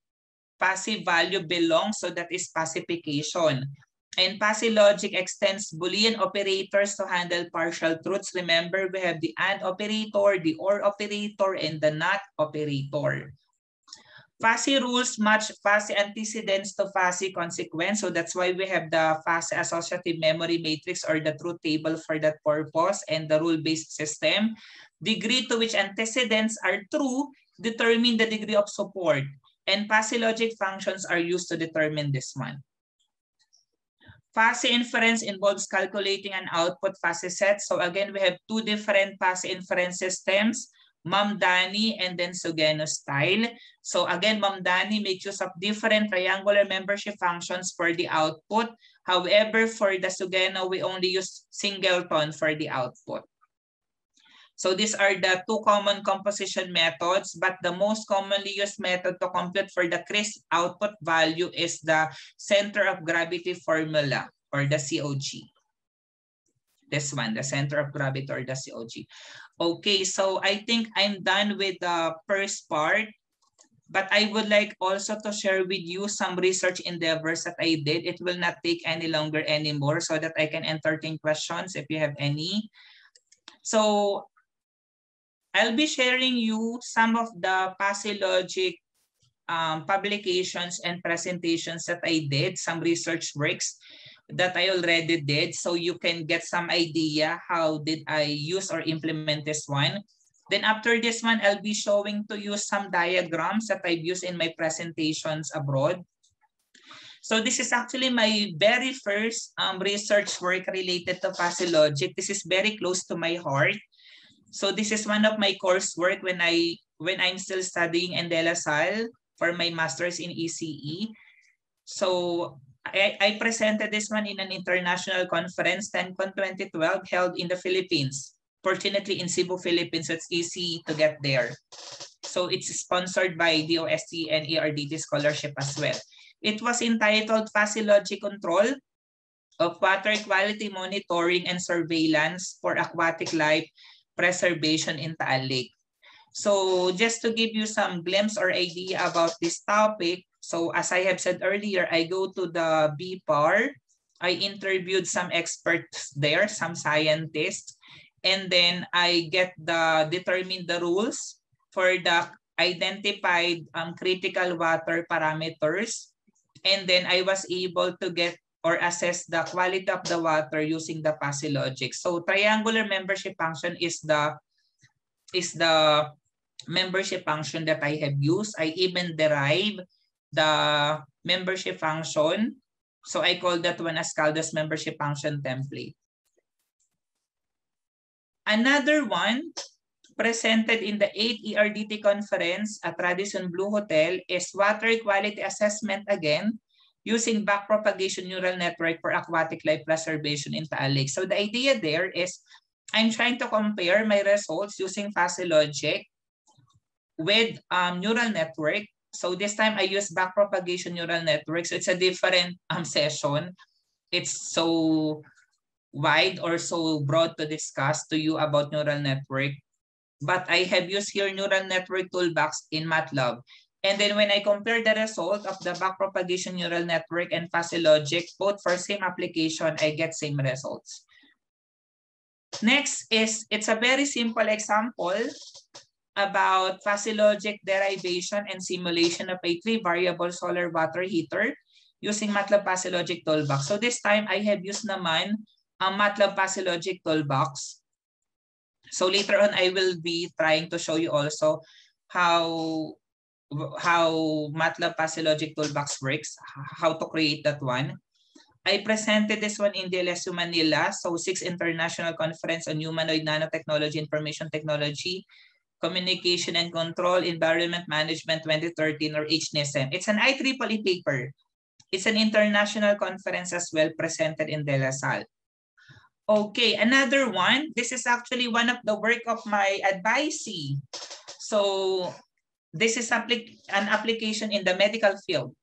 passive value belongs, so that is pacification. And passive logic extends Boolean operators to handle partial truths. Remember, we have the AND operator, the OR operator, and the NOT operator. Fuzzy rules match fuzzy antecedents to fuzzy consequence. So that's why we have the fuzzy associative memory matrix or the truth table for that purpose and the rule-based system. Degree to which antecedents are true determine the degree of support. And fuzzy logic functions are used to determine this one. Fuzzy inference involves calculating an output fuzzy set. So again, we have two different fuzzy inference systems Ma'am Dani, and then Sugeno style. So again, Ma'am Dani makes use of different triangular membership functions for the output. However, for the Sugeno, we only use singleton for the output. So these are the two common composition methods, but the most commonly used method to compute for the crisp output value is the center of gravity formula or the COG. This one, the center of gravity or the COG. Okay, so I think I'm done with the first part, but I would like also to share with you some research endeavors that I did. It will not take any longer anymore so that I can entertain questions if you have any. So I'll be sharing you some of the Logic um, publications and presentations that I did, some research works that I already did so you can get some idea how did I use or implement this one. Then after this one, I'll be showing to you some diagrams that I've used in my presentations abroad. So this is actually my very first um, research work related to fuzzy logic. This is very close to my heart. So this is one of my coursework when I when I'm still studying in De La Salle for my master's in ECE. So I, I presented this one in an international conference, TENCON 2012, held in the Philippines. Fortunately, in Cebu, Philippines, it's easy to get there. So it's sponsored by DOST and ERDT scholarship as well. It was entitled Fuzzy Logic Control of Water Quality Monitoring and Surveillance for Aquatic Life Preservation in Taal Lake. So just to give you some glimpse or idea about this topic, so as I have said earlier, I go to the BFAR. I interviewed some experts there, some scientists, and then I get the determine the rules for the identified um, critical water parameters. And then I was able to get or assess the quality of the water using the fuzzy logic. So triangular membership function is the is the membership function that I have used. I even derive the membership function. So I call that one as Caldo's membership function template. Another one presented in the 8th ERDT conference at Radisson Blu Hotel is water quality assessment again using backpropagation neural network for aquatic life preservation in Taal Lake. So the idea there is I'm trying to compare my results using fuzzy logic with um, neural network so this time I use backpropagation neural network. So it's a different um, session. It's so wide or so broad to discuss to you about neural network. But I have used here neural network toolbox in MATLAB. And then when I compare the result of the backpropagation neural network and fuzzy logic, both for same application, I get same results. Next is, it's a very simple example about fuzzy logic derivation and simulation of a three-variable solar water heater using MATLAB fuzzy logic toolbox. So this time, I have used naman ang MATLAB fuzzy logic toolbox. So later on, I will be trying to show you also how how MATLAB fuzzy logic toolbox works, how to create that one. I presented this one in DLSU Manila, so six international conference on humanoid nanotechnology, information technology, Communication and Control Environment Management 2013 or HNICEM. It's an IEEE paper. It's an international conference as well presented in De La Salle. Okay, another one. This is actually one of the work of my advisee. So this is an application in the medical field.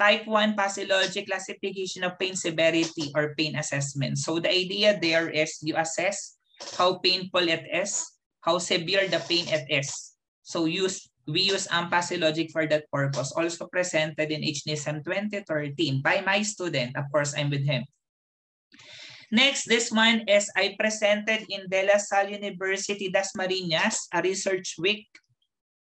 Type 1 pathology classification of pain severity or pain assessment. So the idea there is you assess how painful it is how severe the pain it is. So use we use AMPASI logic for that purpose, also presented in HNISM 2013 by my student. Of course, I'm with him. Next, this one is I presented in De La Salle University, Dasmariñas, a research week.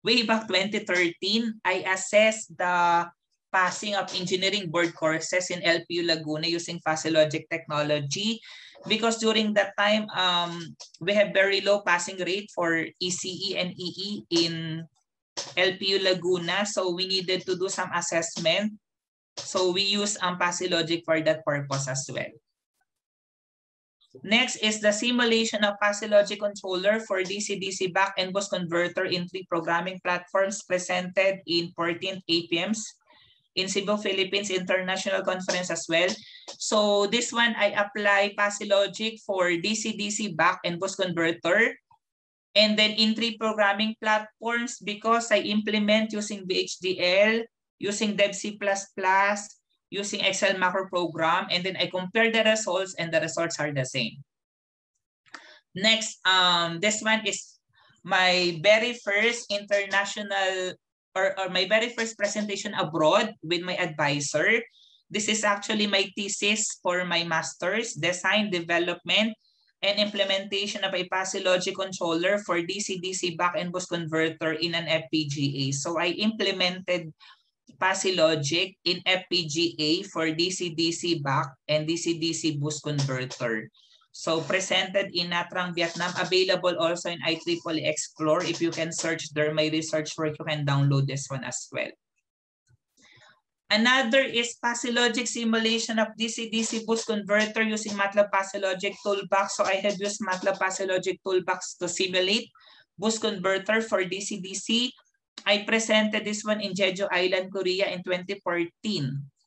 Way back 2013, I assessed the passing of engineering board courses in LPU Laguna using fuzzy logic technology because during that time, um, we have very low passing rate for ECE and EE in LPU Laguna. So we needed to do some assessment. So we use um, logic for that purpose as well. Next is the simulation of fuzzy logic controller for DC-DC back and bus converter in three programming platforms presented in 14th APMs in Cebu, Philippines International Conference as well. So this one, I apply fuzzy logic for DC-DC back and bus converter. And then in three programming platforms because I implement using VHDL, using DevC++, using Excel macro program, and then I compare the results and the results are the same. Next, um, this one is my very first international or, or my very first presentation abroad with my advisor. This is actually my thesis for my master's, design, development, and implementation of a fuzzy logic controller for DC-DC back and bus converter in an FPGA. So I implemented fuzzy logic in FPGA for DC-DC back and DC-DC boost converter. So presented in Natrang, Vietnam, available also in IEEE Explore. If you can search there, my research work, you can download this one as well. Another is fuzzy logic simulation of DC-DC boost converter using MATLAB fuzzy logic toolbox. So I have used MATLAB fuzzy logic toolbox to simulate boost converter for DC-DC I presented this one in Jeju Island, Korea in 2014.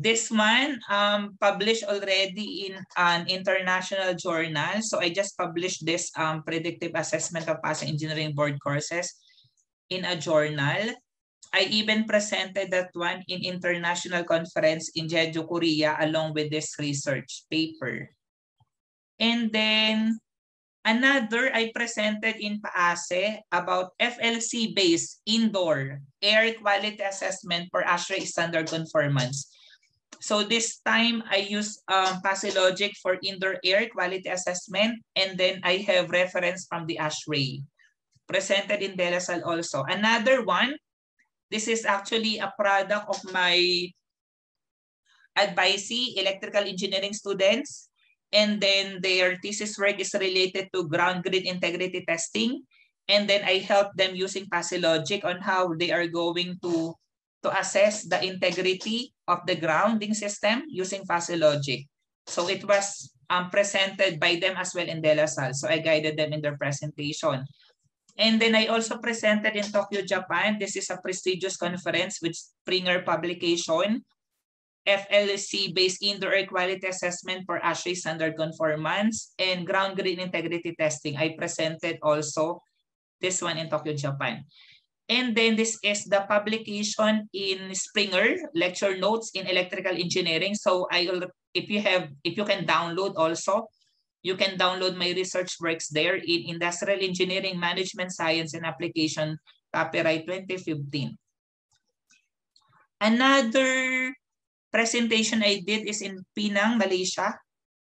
This one um, published already in an international journal. So I just published this um, predictive assessment of PASA engineering board courses in a journal. I even presented that one in international conference in Jeju, Korea, along with this research paper. And then Another I presented in PAASE about FLC-based indoor air quality assessment for ASHRAE standard conformance. So this time I use um, Logic for indoor air quality assessment and then I have reference from the ASHRAE presented in De La also. Another one, this is actually a product of my advisee, electrical engineering students and then their thesis work is related to ground grid integrity testing. And then I help them using logic on how they are going to, to assess the integrity of the grounding system using fuzzy logic. So it was um, presented by them as well in De La Salle. So I guided them in their presentation. And then I also presented in Tokyo, Japan. This is a prestigious conference with Springer publication FLC-based indoor air quality assessment for ASHRAE standard conformance and ground grid integrity testing. I presented also this one in Tokyo, Japan. And then this is the publication in Springer lecture notes in electrical engineering. So I will, if you have, if you can download also, you can download my research works there in Industrial Engineering Management Science and Application, copyright 2015. Another presentation I did is in Penang, Malaysia.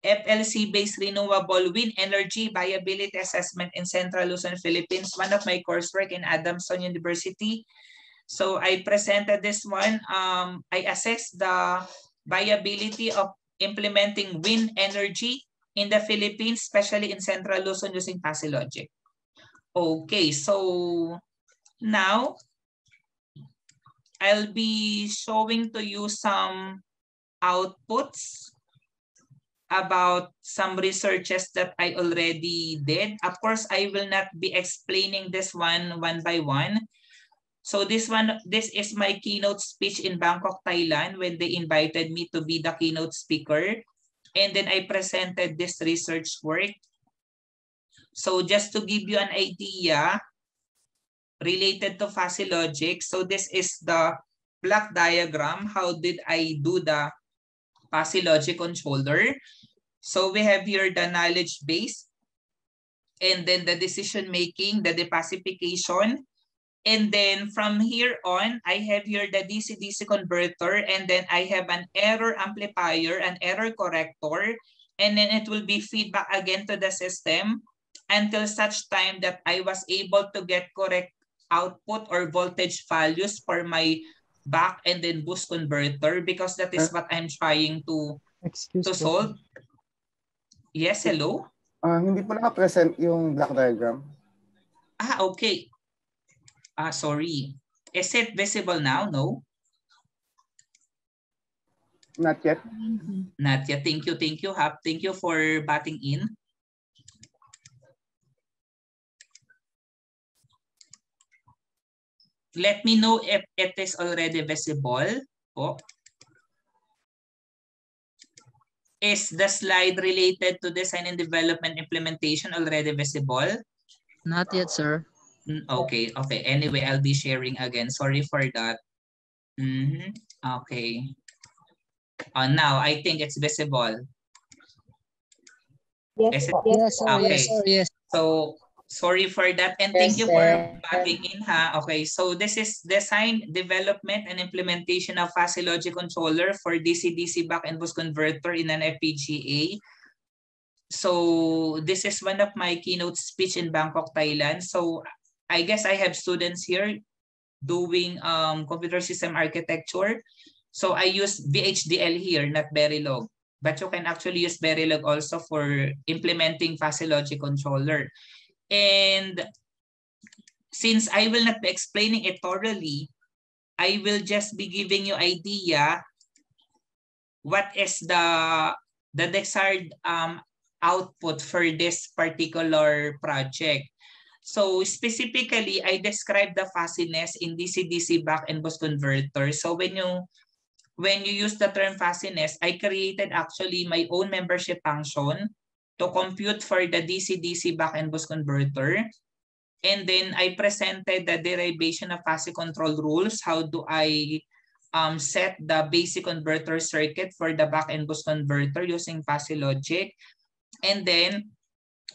FLC-based renewable wind energy viability assessment in Central Luzon, Philippines. One of my coursework in Adamson University. So I presented this one. Um, I assessed the viability of implementing wind energy in the Philippines, especially in Central Luzon using fuzzy logic. Okay, so now I'll be showing to you some outputs about some researches that I already did. Of course, I will not be explaining this one one by one. So this one, this is my keynote speech in Bangkok, Thailand when they invited me to be the keynote speaker. And then I presented this research work. So just to give you an idea, related to fuzzy logic. So this is the block diagram. How did I do the fuzzy logic controller? So we have here the knowledge base and then the decision making, the defuzzification. And then from here on, I have here the DC-DC converter and then I have an error amplifier, an error corrector, and then it will be feedback again to the system until such time that I was able to get correct output or voltage values for my buck and then boost converter because that is uh, what I'm trying to Excuse to solve. Yes, hello? Uh, hindi po naka-present yung block diagram. Ah, okay. Ah, sorry. Is it visible now? No? Not yet. Not yet. Thank you, thank you, Hap. Thank you for batting in. Let me know if it is already visible. Oh. Is the slide related to design and development implementation already visible? Not yet, sir. Mm, Okay, okay. Anyway, I'll be sharing again. Sorry for that. Mhm. Okay. Uh, now, I think it's visible. Is Yes, it? Yes, sir. Okay. Yes, sir. Yes. So, sorry for that. And thank Yes, you for batting in, ha? Okay, so this is design, development, and implementation of fuzzy logic controller for DC-DC back and boost converter in an FPGA. So, this is one of my keynote speech in Bangkok, Thailand. So, I guess I have students here doing um, computer system architecture. So, I use VHDL here, not Verilog. But you can actually use Verilog also for implementing fuzzy logic controller. And since I will not be explaining it thoroughly, I will just be giving you idea what is the the desired um, output for this particular project. So specifically, I describe the fuzziness in DC-DC back and boost converter. So when you when you use the term fuzziness, I created actually my own membership function to compute for the DC-DC back and boost converter. And then I presented the derivation of fuzzy control rules. How do I um, set the basic converter circuit for the back and boost converter using fuzzy logic. And then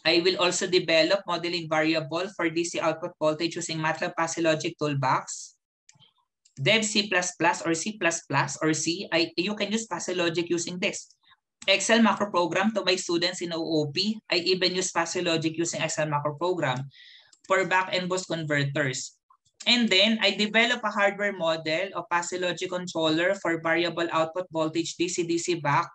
I will also develop modeling variable for DC output voltage using MATLAB fuzzy logic toolbox. Dev C++ or C++ or C, I, you can use fuzzy logic using this. Excel macro program to my students in OOP. I even use logic using Excel macro program for back and boost converters. And then I develop a hardware model of logic controller for variable output voltage DC-DC back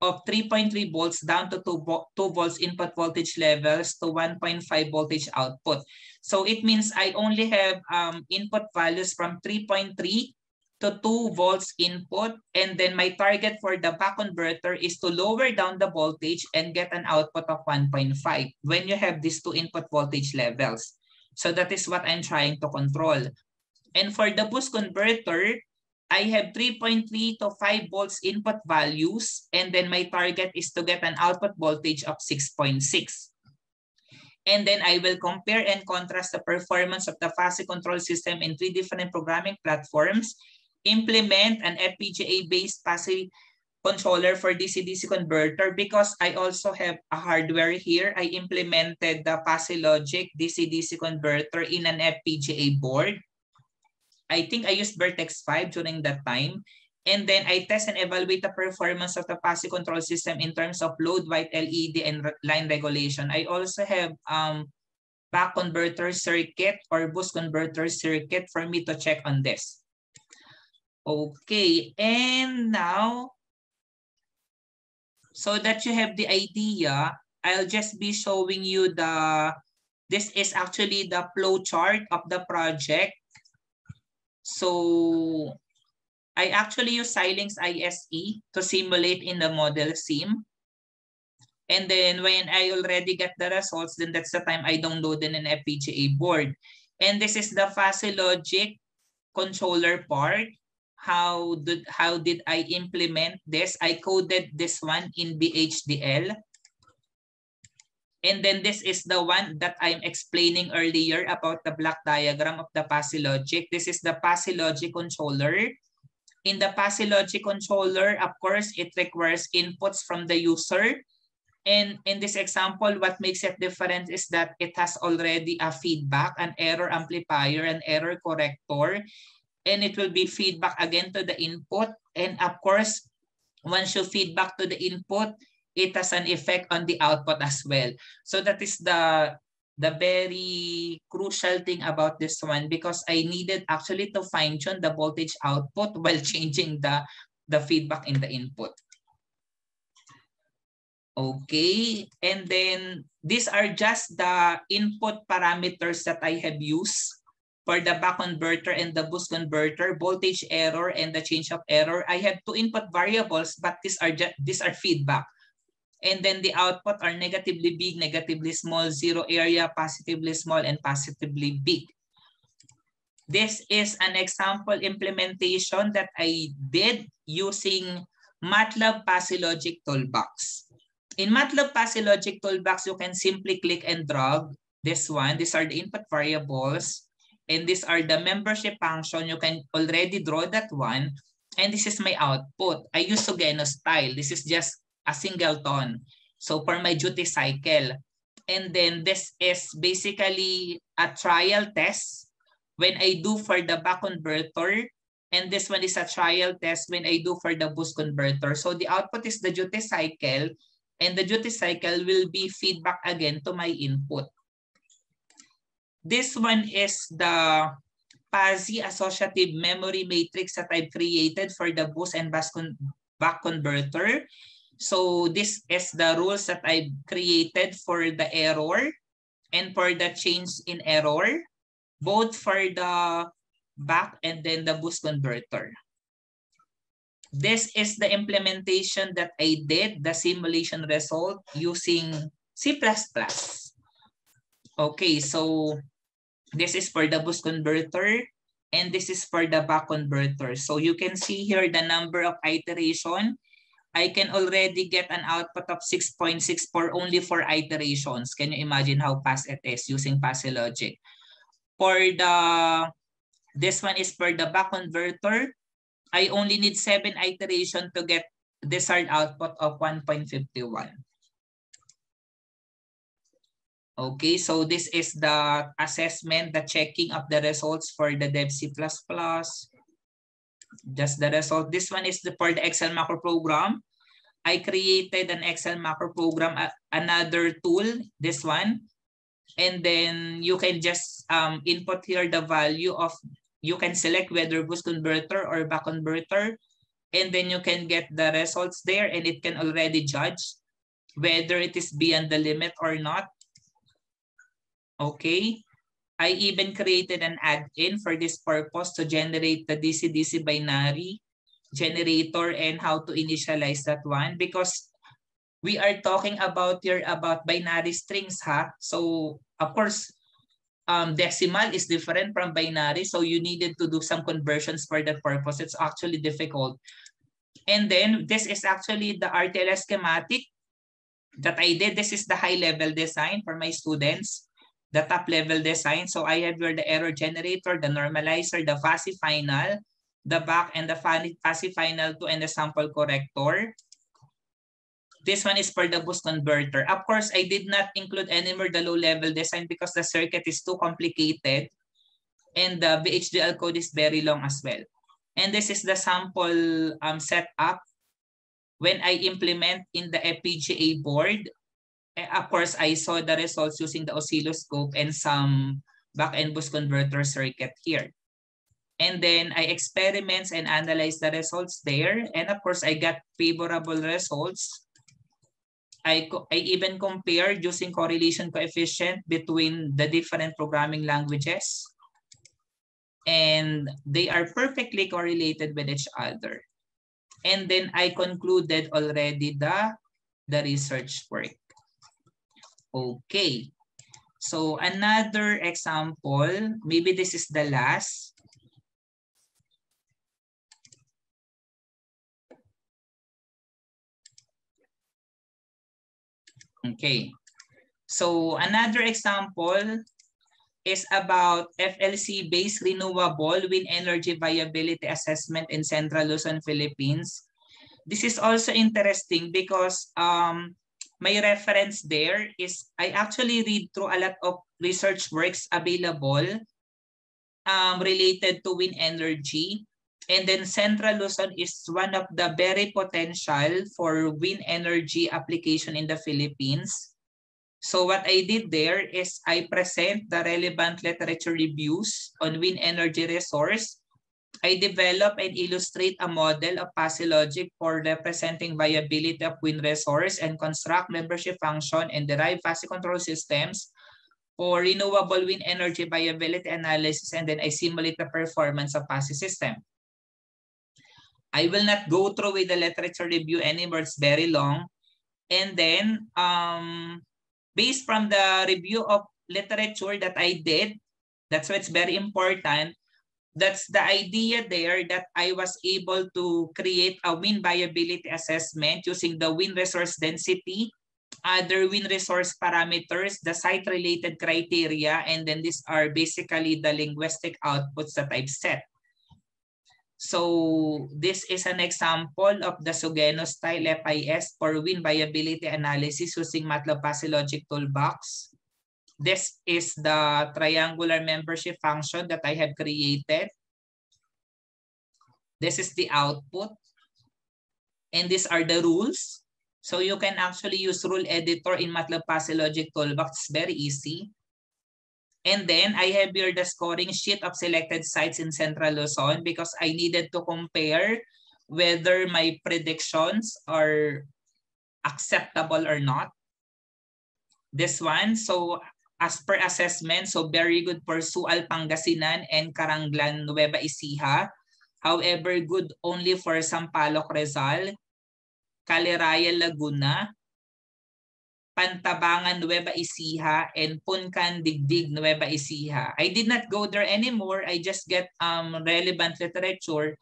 of 3.3 volts down to 2, 2 volts input voltage levels to 1.5 voltage output. So it means I only have um, input values from 3.3 to 2 volts input and then my target for the buck converter is to lower down the voltage and get an output of 1.5 when you have these two input voltage levels. So that is what I'm trying to control. And for the boost converter, I have 3.3 to 5 volts input values and then my target is to get an output voltage of 6.6. And then I will compare and contrast the performance of the fuzzy control system in three different programming platforms implement an FPGA-based fuzzy controller for DC-DC converter because I also have a hardware here. I implemented the fuzzy logic DC-DC converter in an FPGA board. I think I used Virtex 5 during that time. And then I test and evaluate the performance of the fuzzy control system in terms of load, white LED, and line regulation. I also have um, buck converter circuit or boost converter circuit for me to check on this. Okay, and now, so that you have the idea, I'll just be showing you the, this is actually the flow chart of the project. So I actually use Xilinx ISE to simulate in the ModelSim. And then when I already get the results, then that's the time I download in an FPGA board. And this is the fuzzy logic controller part. How did, how did I implement this? I coded this one in VHDL. And then this is the one that I'm explaining earlier about the block diagram of the fuzzy logic. This is the fuzzy logic controller. In the fuzzy logic controller, of course, it requires inputs from the user. And in this example, what makes it different is that it has already a feedback, an error amplifier, an error corrector, and it will be feedback again to the input. And of course, once you feedback to the input, it has an effect on the output as well. So that is the the very crucial thing about this one because I needed actually to fine tune the voltage output while changing the, the feedback in the input. Okay, and then these are just the input parameters that I have used for the back converter and the boost converter, voltage error and the change of error. I have two input variables, but these are these are feedback. And then the output are negatively big, negatively small, zero area, positively small, and positively big. This is an example implementation that I did using MATLAB Logic Toolbox. In MATLAB Logic Toolbox, you can simply click and drag this one. These are the input variables. And these are the membership function. You can already draw that one. And this is my output. I use Sugeno style. This is just a singleton. So for my duty cycle. And then this is basically a trial test when I do for the back converter. And this one is a trial test when I do for the boost converter. So the output is the duty cycle. And the duty cycle will be feedback again to my input. This one is the fuzzy associative memory matrix that I've created for the boost and buck converter. So this is the rules that I've created for the error and for the change in error, both for the buck and then the boost converter. This is the implementation that I did, the simulation result using C++. Okay, so this is for the boost converter and this is for the back converter. So you can see here the number of iteration. I can already get an output of 6.64 only for iterations. Can you imagine how fast it is using fuzzy logic? For the, this one is for the back converter. I only need seven iteration to get desired output of 1.51. Okay, so this is the assessment, the checking of the results for the DevC++. Just the result. This one is the, for the Excel macro program. I created an Excel macro program, uh, another tool, this one. And then you can just um, input here the value of, you can select whether boost converter or buck converter. And then you can get the results there and it can already judge whether it is beyond the limit or not. Okay. I even created an add-in for this purpose to generate the DC-DC binary generator and how to initialize that one because we are talking about here about binary strings ha. So of course, um, decimal is different from binary. So you needed to do some conversions for that purpose. It's actually difficult. And then this is actually the RTL schematic that I did. This is the high level design for my students the top level design. So I have here the error generator, the normalizer, the fuzzy final, the back and the fuzzy final to and the sample corrector. This one is for the boost converter. Of course, I did not include anymore the low level design because the circuit is too complicated and the VHDL code is very long as well. And this is the sample um, setup when I implement in the FPGA board Eh, of course, I saw the results using the oscilloscope and some back-end boost converter circuit here. And then I experiments and analyze the results there. And of course, I got favorable results. I, I even compared using correlation coefficient between the different programming languages. And they are perfectly correlated with each other. And then I concluded already the, the research work. Okay. So another example, maybe this is the last. Okay. So another example is about FLC-based renewable wind energy viability assessment in Central Luzon, Philippines. This is also interesting because um, my reference there is I actually read through a lot of research works available um, related to wind energy. And then Central Luzon is one of the very potential for wind energy application in the Philippines. So what I did there is I present the relevant literature reviews on wind energy resource I develop and illustrate a model of fuzzy logic for representing viability of wind resource and construct membership function and derive fuzzy control systems for renewable wind energy viability analysis, and then I simulate the performance of fuzzy system. I will not go through with the literature review anymore. It's very long. And then, um, based from the review of literature that I did, that's why it's very important. That's the idea there that I was able to create a wind viability assessment using the wind resource density, other wind resource parameters, the site-related criteria, and then these are basically the linguistic outputs that I've set. So this is an example of the Sugeno style FIS for wind viability analysis using MATLAB Fuzzy Logic Toolbox. This is the triangular membership function that I have created. This is the output. And these are the rules. So you can actually use rule editor in MATLAB Fuzzy Logic Toolbox. It's very easy. And then I have here the scoring sheet of selected sites in Central Luzon because I needed to compare whether my predictions are acceptable or not. This one, so as per assessment, so very good for Sual Pangasinan and Karanglan Nueva Ecija. However, good only for Sampaloc Rizal, Caliraya Laguna, Pantabangan Nueva Ecija and Puncan Digdig Nueva Ecija. I did not go there anymore. I just get um, relevant literature.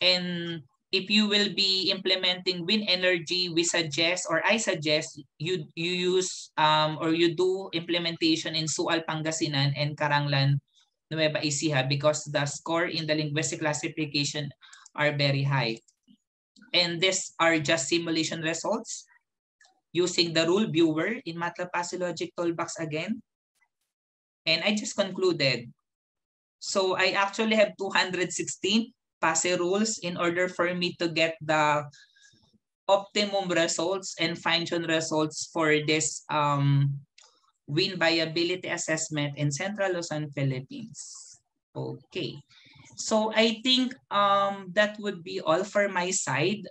And if you will be implementing wind energy, we suggest or I suggest you you use um, or you do implementation in Sual Pangasinan and Carranglan Nueva Ecija because the score in the linguistic classification are very high. And these are just simulation results using the rule viewer in MATLAB Fuzzy Logic Toolbox again. And I just concluded. So I actually have 216 PASE rules in order for me to get the optimum results and fine-tune results for this um, wind viability assessment in Central Luzon, Philippines. Okay. So I think um, that would be all for my side.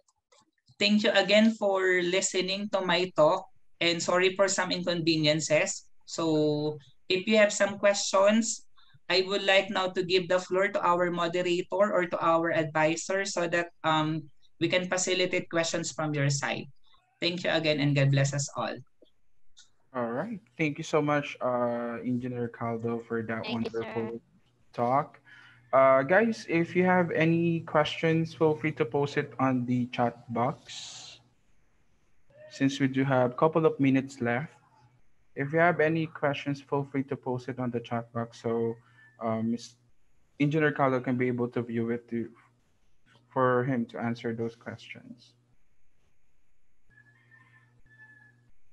Thank you again for listening to my talk and sorry for some inconveniences. So if you have some questions, I would like now to give the floor to our moderator or to our advisor so that um, we can facilitate questions from your side. Thank you again and God bless us all. All right. Thank you so much, uh, Engineer Caldo, for that Thank you, wonderful talk. Uh, guys, if you have any questions, feel free to post it on the chat box. Since we do have a couple of minutes left, if you have any questions, feel free to post it on the chat box so um, Engineer Carlo can be able to view it to, for him to answer those questions.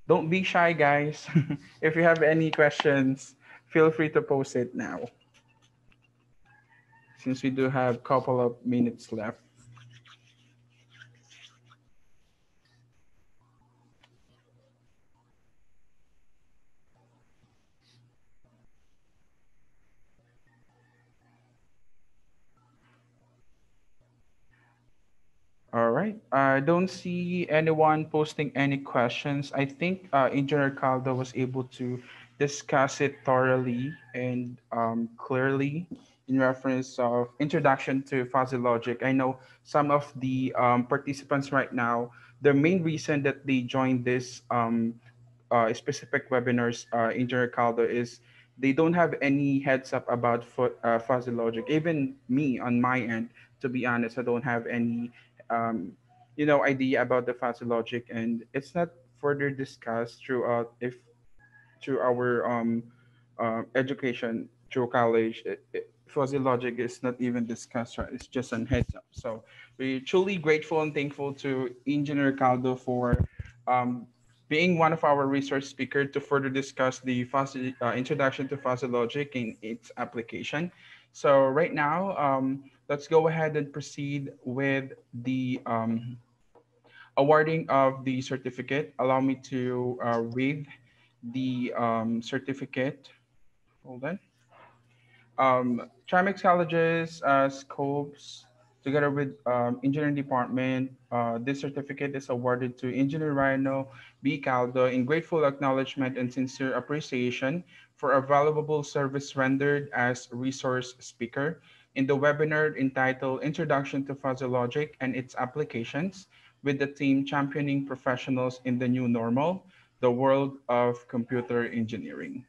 Don't be shy, guys. if you have any questions, feel free to post it now since we do have a couple of minutes left. All right. I don't see anyone posting any questions. I think uh, Engineer Caldo was able to discuss it thoroughly and um, clearly in reference of introduction to fuzzy logic. I know some of the um, participants right now, the main reason that they joined this um, uh, specific webinars, uh, Engineer Caldo, is they don't have any heads up about uh, fuzzy logic. Even me on my end, to be honest, I don't have any, um, you know, idea about the fuzzy logic, and it's not further discussed throughout if through our um, uh, education through college. It, it, fuzzy logic is not even discussed, right? It's just an heads up. So we're truly grateful and thankful to Engineer Caldo for um, being one of our resource speaker to further discuss the fuzzy, uh, introduction to fuzzy logic and its application. So right now, um, let's go ahead and proceed with the um, awarding of the certificate. Allow me to uh, read the um, certificate. Hold on um, Colleges, uh, Scopes, together with um, engineering department, uh, this certificate is awarded to Engineer Rionel B. Caldo in grateful acknowledgement and sincere appreciation for a valuable service rendered as resource speaker in the webinar entitled Introduction to Fuzzy Logic and its Applications with the team championing professionals in the new normal, the world of computer engineering.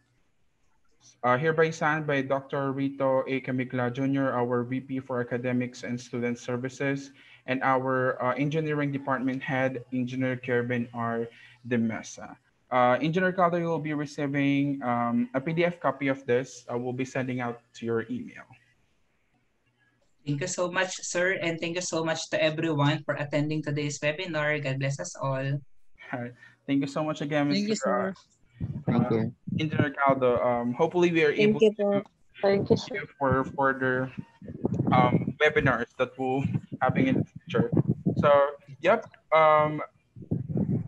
Uh, hereby signed by Dr. Rito A. Camigla Jr., our VP for Academics and Student Services, and our uh, Engineering Department Head, Engineer Kervin R. De Mesa. Uh, Engineer Caldo, you will be receiving um, a PDF copy of this. I will be sending out to your email. Thank you so much, sir, and thank you so much to everyone for attending today's webinar. God bless us all. All right. Thank you so much again, Mr. Thank you, sir. Thank you. Engineer Caldo. Um, hopefully, we are Thank able you to po. Thank you, sir. for further um, webinars that we'll happen in the future. So, yep. Um,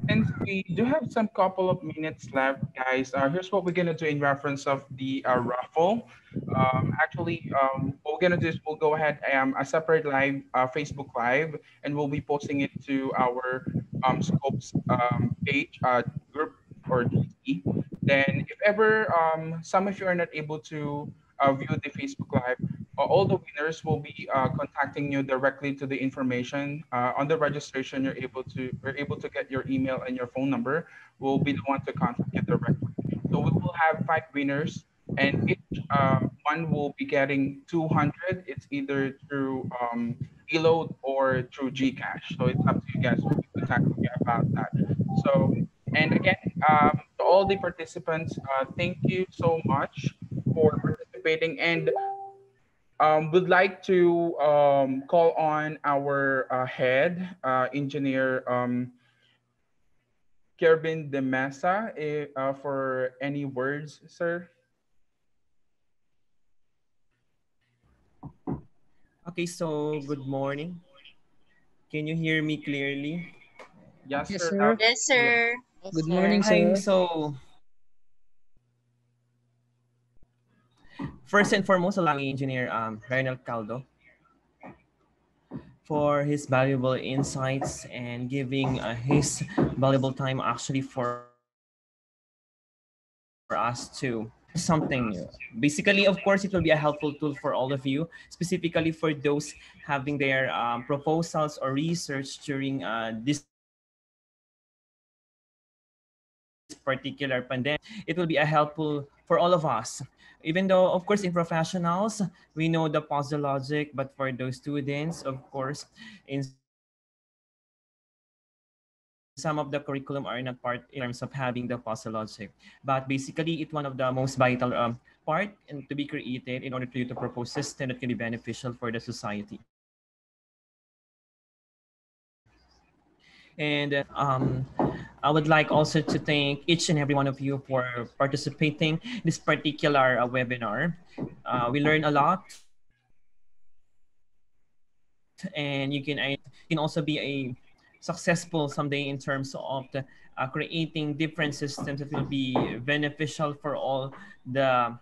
since we do have some couple of minutes left, guys, uh, here's what we're gonna do in reference of the uh, raffle. Um, actually, um, what we're gonna do is we'll go ahead um, a separate live uh, Facebook live, and we'll be posting it to our um, Scopes um, page, uh, group or GC. Then, if ever um, some of you are not able to uh, view the Facebook live, uh, all the winners will be uh, contacting you directly to the information uh, on the registration. You're able to we're able to get your email and your phone number. We'll be the one to contact you directly. So we will have five winners, and each um, one will be getting 200. It's either through um, Eload or through Gcash. So it's up to you guys to contact me about that. So and again, um, to all the participants, uh, thank you so much for participating and um, would like to um, call on our uh, head uh, engineer um, Kervin De Mesa eh, uh, for any words, sir. Okay, so good morning. Can you hear me clearly? Yes, Yes, sir. sir. Yes, sir. Good morning, Hi, sir. so first and foremost, allow me engineer um, Rionel Caldo for his valuable insights and giving uh, his valuable time actually for for us to something new. Basically, of course, it will be a helpful tool for all of you, specifically for those having their um, proposals or research during uh, this particular pandemic. It will be a helpful for all of us. Even though, of course, in professionals, we know the fuzzy logic, but for those students, of course, in some of the curriculum are not part in terms of having the fuzzy logic. But basically, it's one of the most vital um, part and to be created in order for you to propose system that can be beneficial for the society. And um, I would like also to thank each and every one of you for participating in this particular uh, webinar. Uh, we learned a lot. And you can, I can also be a successful someday in terms of the, uh, creating different systems that will be beneficial for all the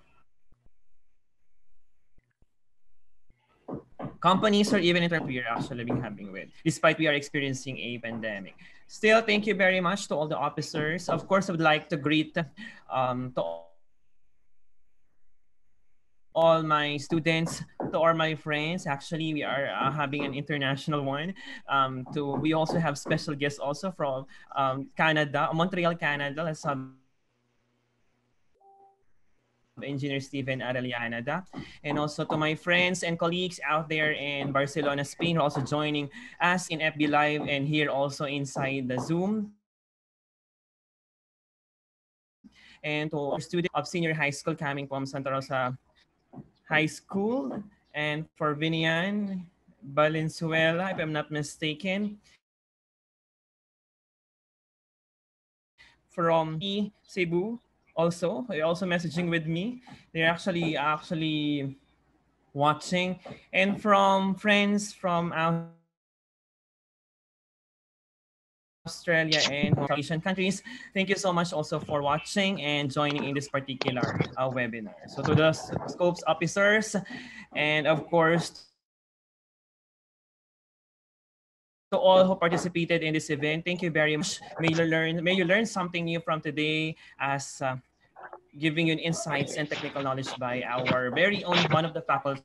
companies or even terms we are actually having with, despite we are experiencing a pandemic. Still, thank you very much to all the officers. Of course, I would like to greet um, to all my students, to all my friends. Actually, we are uh, having an international one. Um, to we also have special guests also from um, Canada, Montreal, Canada. Let's have Engineer Steven Arellana. And also to my friends and colleagues out there in Barcelona, Spain, who are also joining us in FB Live and here also inside the Zoom. And to our student of senior high school coming from Santa Rosa High School. And for Vinian Valenzuela, if I'm not mistaken. From Cebu, also they're also messaging with me they're actually actually watching and from friends from Australia and Asian countries. Thank you so much also for watching and joining in this particular uh, webinar. So to the Scopes officers and of course to all who participated in this event, thank you very much. May you learn, may you learn something new from today as uh, giving you insights and technical knowledge by our very own one of the faculty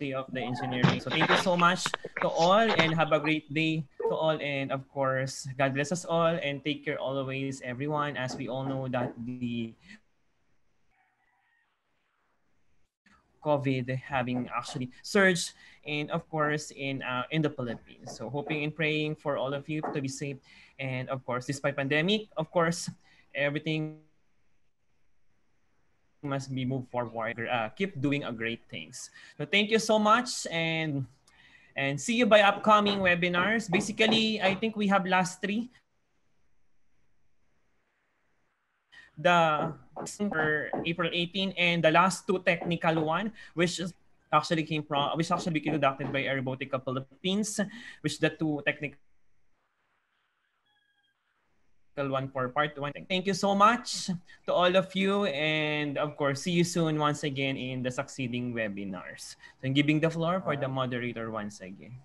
of the engineering. So thank you so much to all and have a great day to all. And of course, God bless us all and take care always, everyone, as we all know that the COVID having actually surged and of course in uh, in the Philippines. So hoping and praying for all of you to be safe. And of course, despite pandemic, of course, everything must be moved forward. Uh, keep doing a great things. So thank you so much and and see you by upcoming webinars. Basically, I think we have last three. The for April 18 and the last two technical one, which is actually came from, which actually conducted by Aerobotica Philippines, which the two technical one for part one. Thank you so much to all of you. And of course, see you soon once again in the succeeding webinars. So I'm giving the floor for the moderator once again.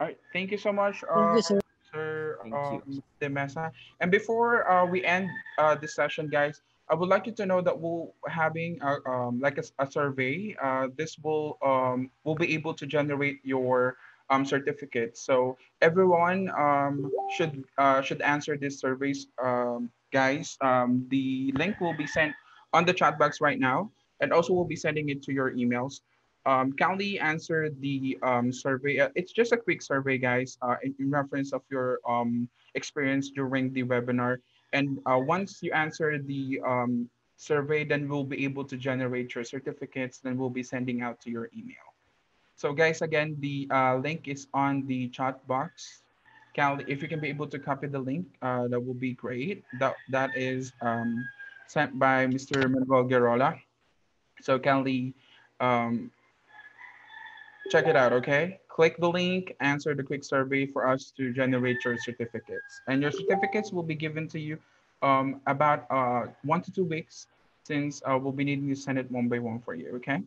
All right. Thank you so much, uh, you, sir. Sir Thank uh, you. De Mesa. And before uh, we end uh, this session, guys, I would like you to know that we're having a, um, like a, a survey. Uh, this will um, will be able to generate your um, certificate. So everyone um, should uh, should answer these surveys, um, guys. Um, the link will be sent on the chat box right now, and also we'll be sending it to your emails. Um, kindly answer the um, survey. Uh, It's just a quick survey, guys, uh, in, in reference of your um, experience during the webinar. And uh, once you answer the um, survey, then we'll be able to generate your certificates. Then we'll be sending out to your email. So guys, again, the uh, link is on the chat box. Cal, if you can be able to copy the link, uh, that will be great. That That is um, sent by Mr. Manuel Gerola. So kindly um, check it out, okay? Click the link, answer the quick survey for us to generate your certificates. And your certificates will be given to you um, about uh, one to two weeks since uh, we'll be needing to send it one by one for you, okay?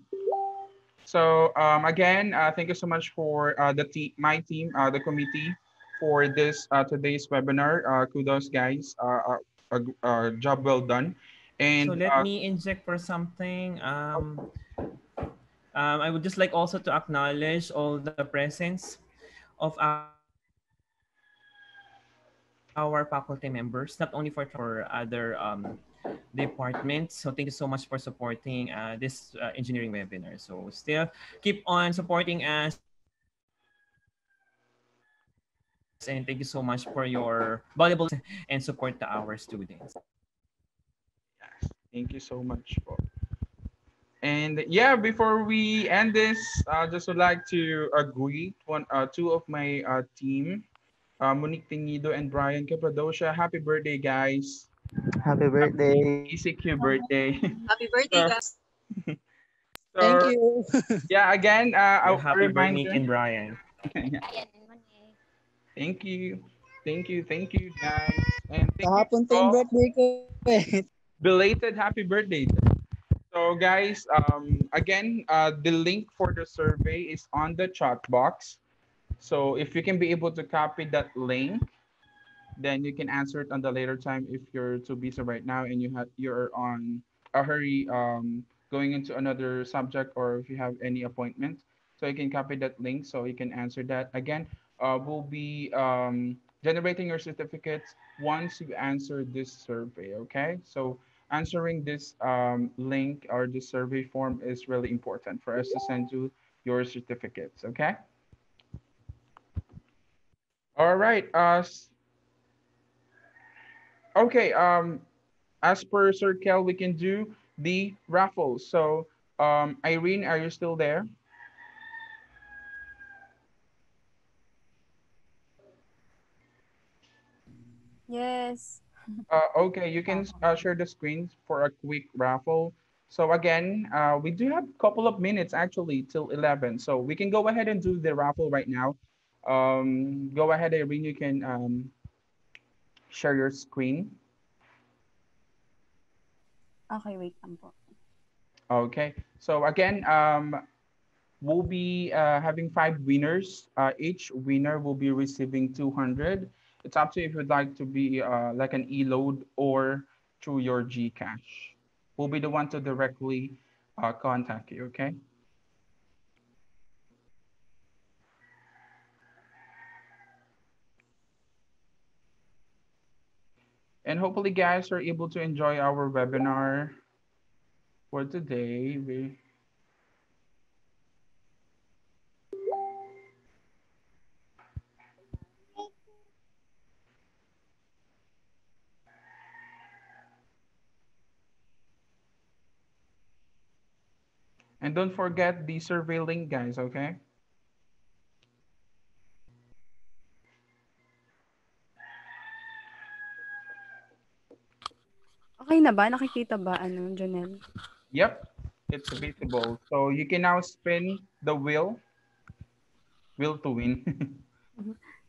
So um, again, uh, thank you so much for uh, the team, my team, uh, the committee for this uh, today's webinar. Uh, kudos, guys. Uh, uh, uh, uh, job well done. And so let me inject for something. Um, um, I would just like also to acknowledge all the presence of our, our faculty members, not only for, for other departments. So thank you so much for supporting uh, this uh, engineering webinar. So still keep on supporting us. And thank you so much for your valuable and support to our students. Yes thank you so much. And yeah, before we end this, I just would like to greet one, uh, two of my uh, team, uh, Monique Tenido and Brian Capadocia. Happy birthday, guys! Happy birthday. ECQ birthday. Happy birthday, guys. So, Thank you. Yeah, again, uh, a Happy birthday, reminder. and Brian. Thank you. Thank you. Thank you, guys. And thank you Kahapon to all. yung birthday eh. belated happy birthday. So guys, um, again, uh, the link for the survey is on the chat box. So if you can be able to copy that link, then you can answer it on the later time if you're too busy right now and you have you're on a hurry um, going into another subject or if you have any appointment. So you can copy that link so you can answer that. Again, uh, we'll be um, generating your certificates once you answer this survey, okay? So answering this um, link or this survey form is really important for us to send you your certificates, okay? All right. Uh, okay. Um, as per Sir Kel, we can do the raffle. So, um, Irene, are you still there? Yes. Uh, okay, you can uh, share the screen for a quick raffle. So again, uh, we do have a couple of minutes actually till 11. So we can go ahead and do the raffle right now. Um, go ahead, Irene, you can um, share your screen. Okay, wait lang po. Okay, so again, um, we'll be uh, having five winners. Uh, each winner will be receiving 200. It's up to you if you'd like to be uh, like an e-load or through your Gcash. We'll be the one to directly uh, contact you, okay? And hopefully guys are able to enjoy our webinar for today. We, And don't forget the survey link, guys, okay? Okay na ba? Nakikita ba, ano, Janelle? Yep, it's visible. So you can now spin the wheel. Wheel to win.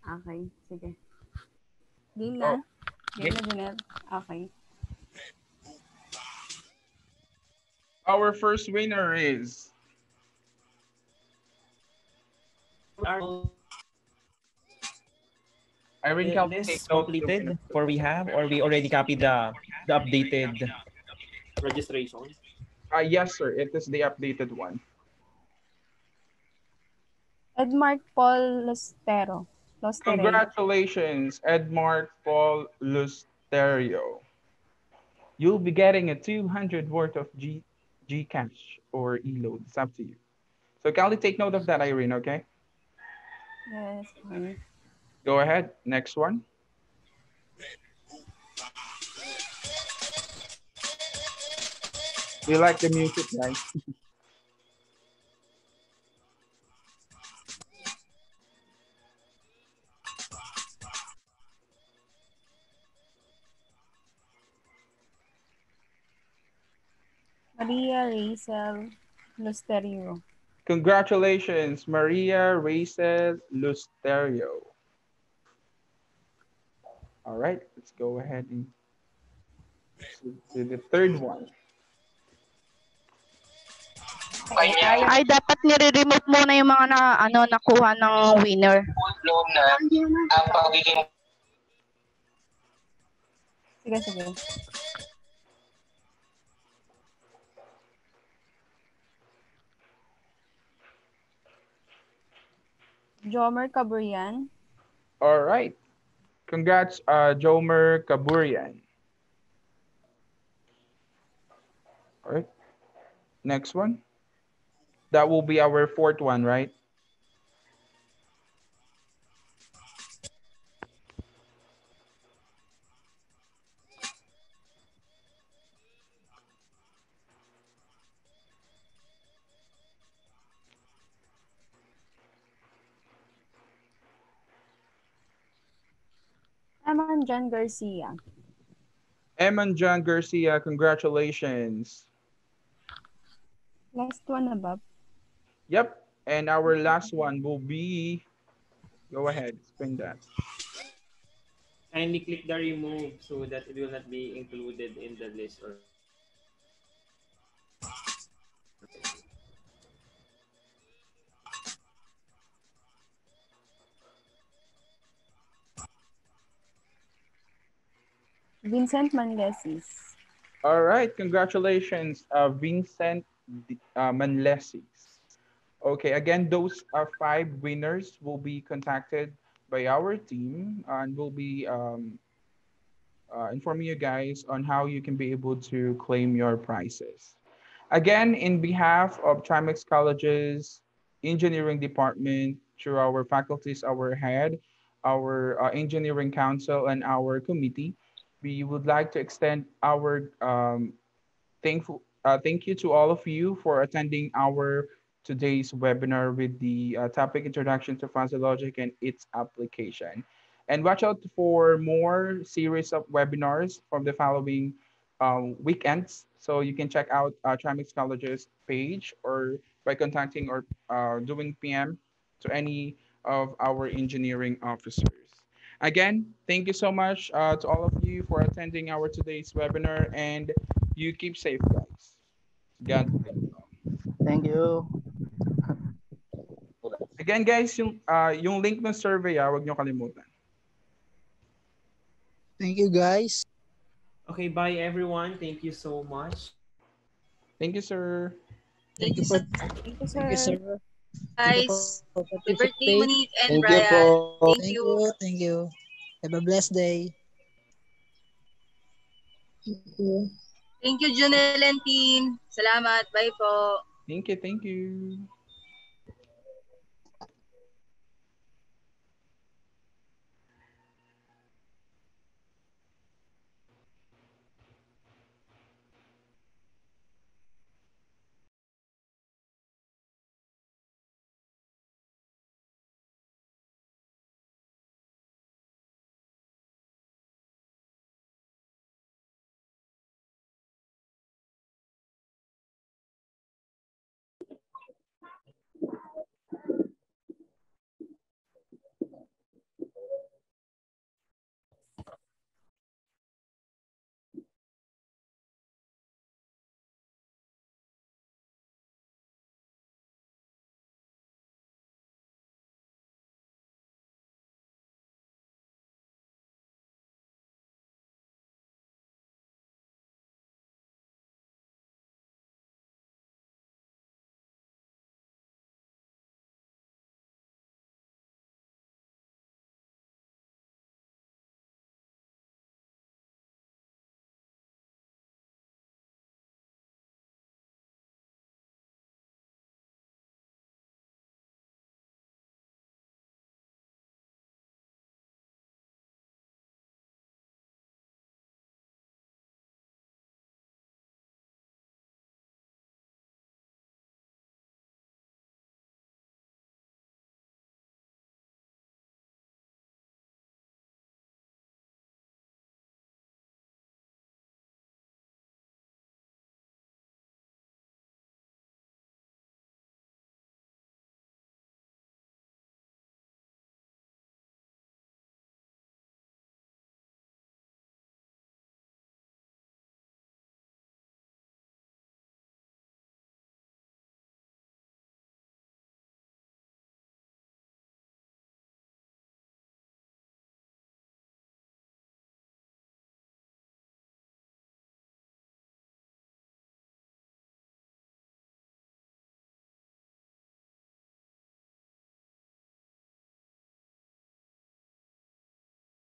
Okay, sige. Game na? Oh, Game game. na, Janelle? Okay. Our first winner is Irene Is Cal- this take note of the completed winner. for we have or we already copied the, the updated registration? Uh, yes, sir. It is the updated one. Edmark Paul Lostero. Lostero. Congratulations, Edmark Paul Lusterio. You'll be getting a 200 worth of G Gcash or Eload. It's up to you. So kindly take note of that, Irene, okay? Yes. okay. Go ahead. Next one. We like the music, guys. Maria Rachel Losterio. Congratulations, Maria Racel Lusterio. All right, let's go ahead and to the third one. Ay, ay dapat nire-remove muna yung mga na, ano, nakuha ng winner. ang pagiging Sige, sige. Jomer Caburian. All right. Congrats, uh, Jomer Kaburian. All right. Next one. That will be our fourth one, right? Eman John Garcia. Eman John Garcia, congratulations. Last one na ba? Yep. And our last one will be, go ahead, spin that. Kindly click the remove so that it will not be included in the list or Vincent Manlesis. All right, congratulations, uh, Vincent uh, Manlesis. Okay, again, those uh, five winners will be contacted by our team and we'll be um, uh, informing you guys on how you can be able to claim your prizes. Again, in behalf of Trimex College's engineering department, through our faculties, our head, our uh, engineering council, and our committee, we would like to extend our um, thankful uh, thank you to all of you for attending our today's webinar with the uh, topic introduction to fuzzy logic and its application and watch out for more series of webinars from the following um, weekends so you can check out uh, Trimex College's page or by contacting or uh, doing PM to any of our engineering officers. Again, thank you so much uh, to all of you for attending our today's webinar and you keep safe, guys. God bless. Thank you. Again, guys, yung, uh, yung link ng survey, ah, huwag nyo kalimutan. Thank you, guys. Okay, bye everyone. Thank you so much. Thank you, sir. Thank you for Thank you, thank you, sir. Guys, happy birthday. Monique and Thank you po. Thank Thank you. you. Thank you. Have a blessed day. Thank you, Junel and team. Salamat. Bye po. Thank you, thank you.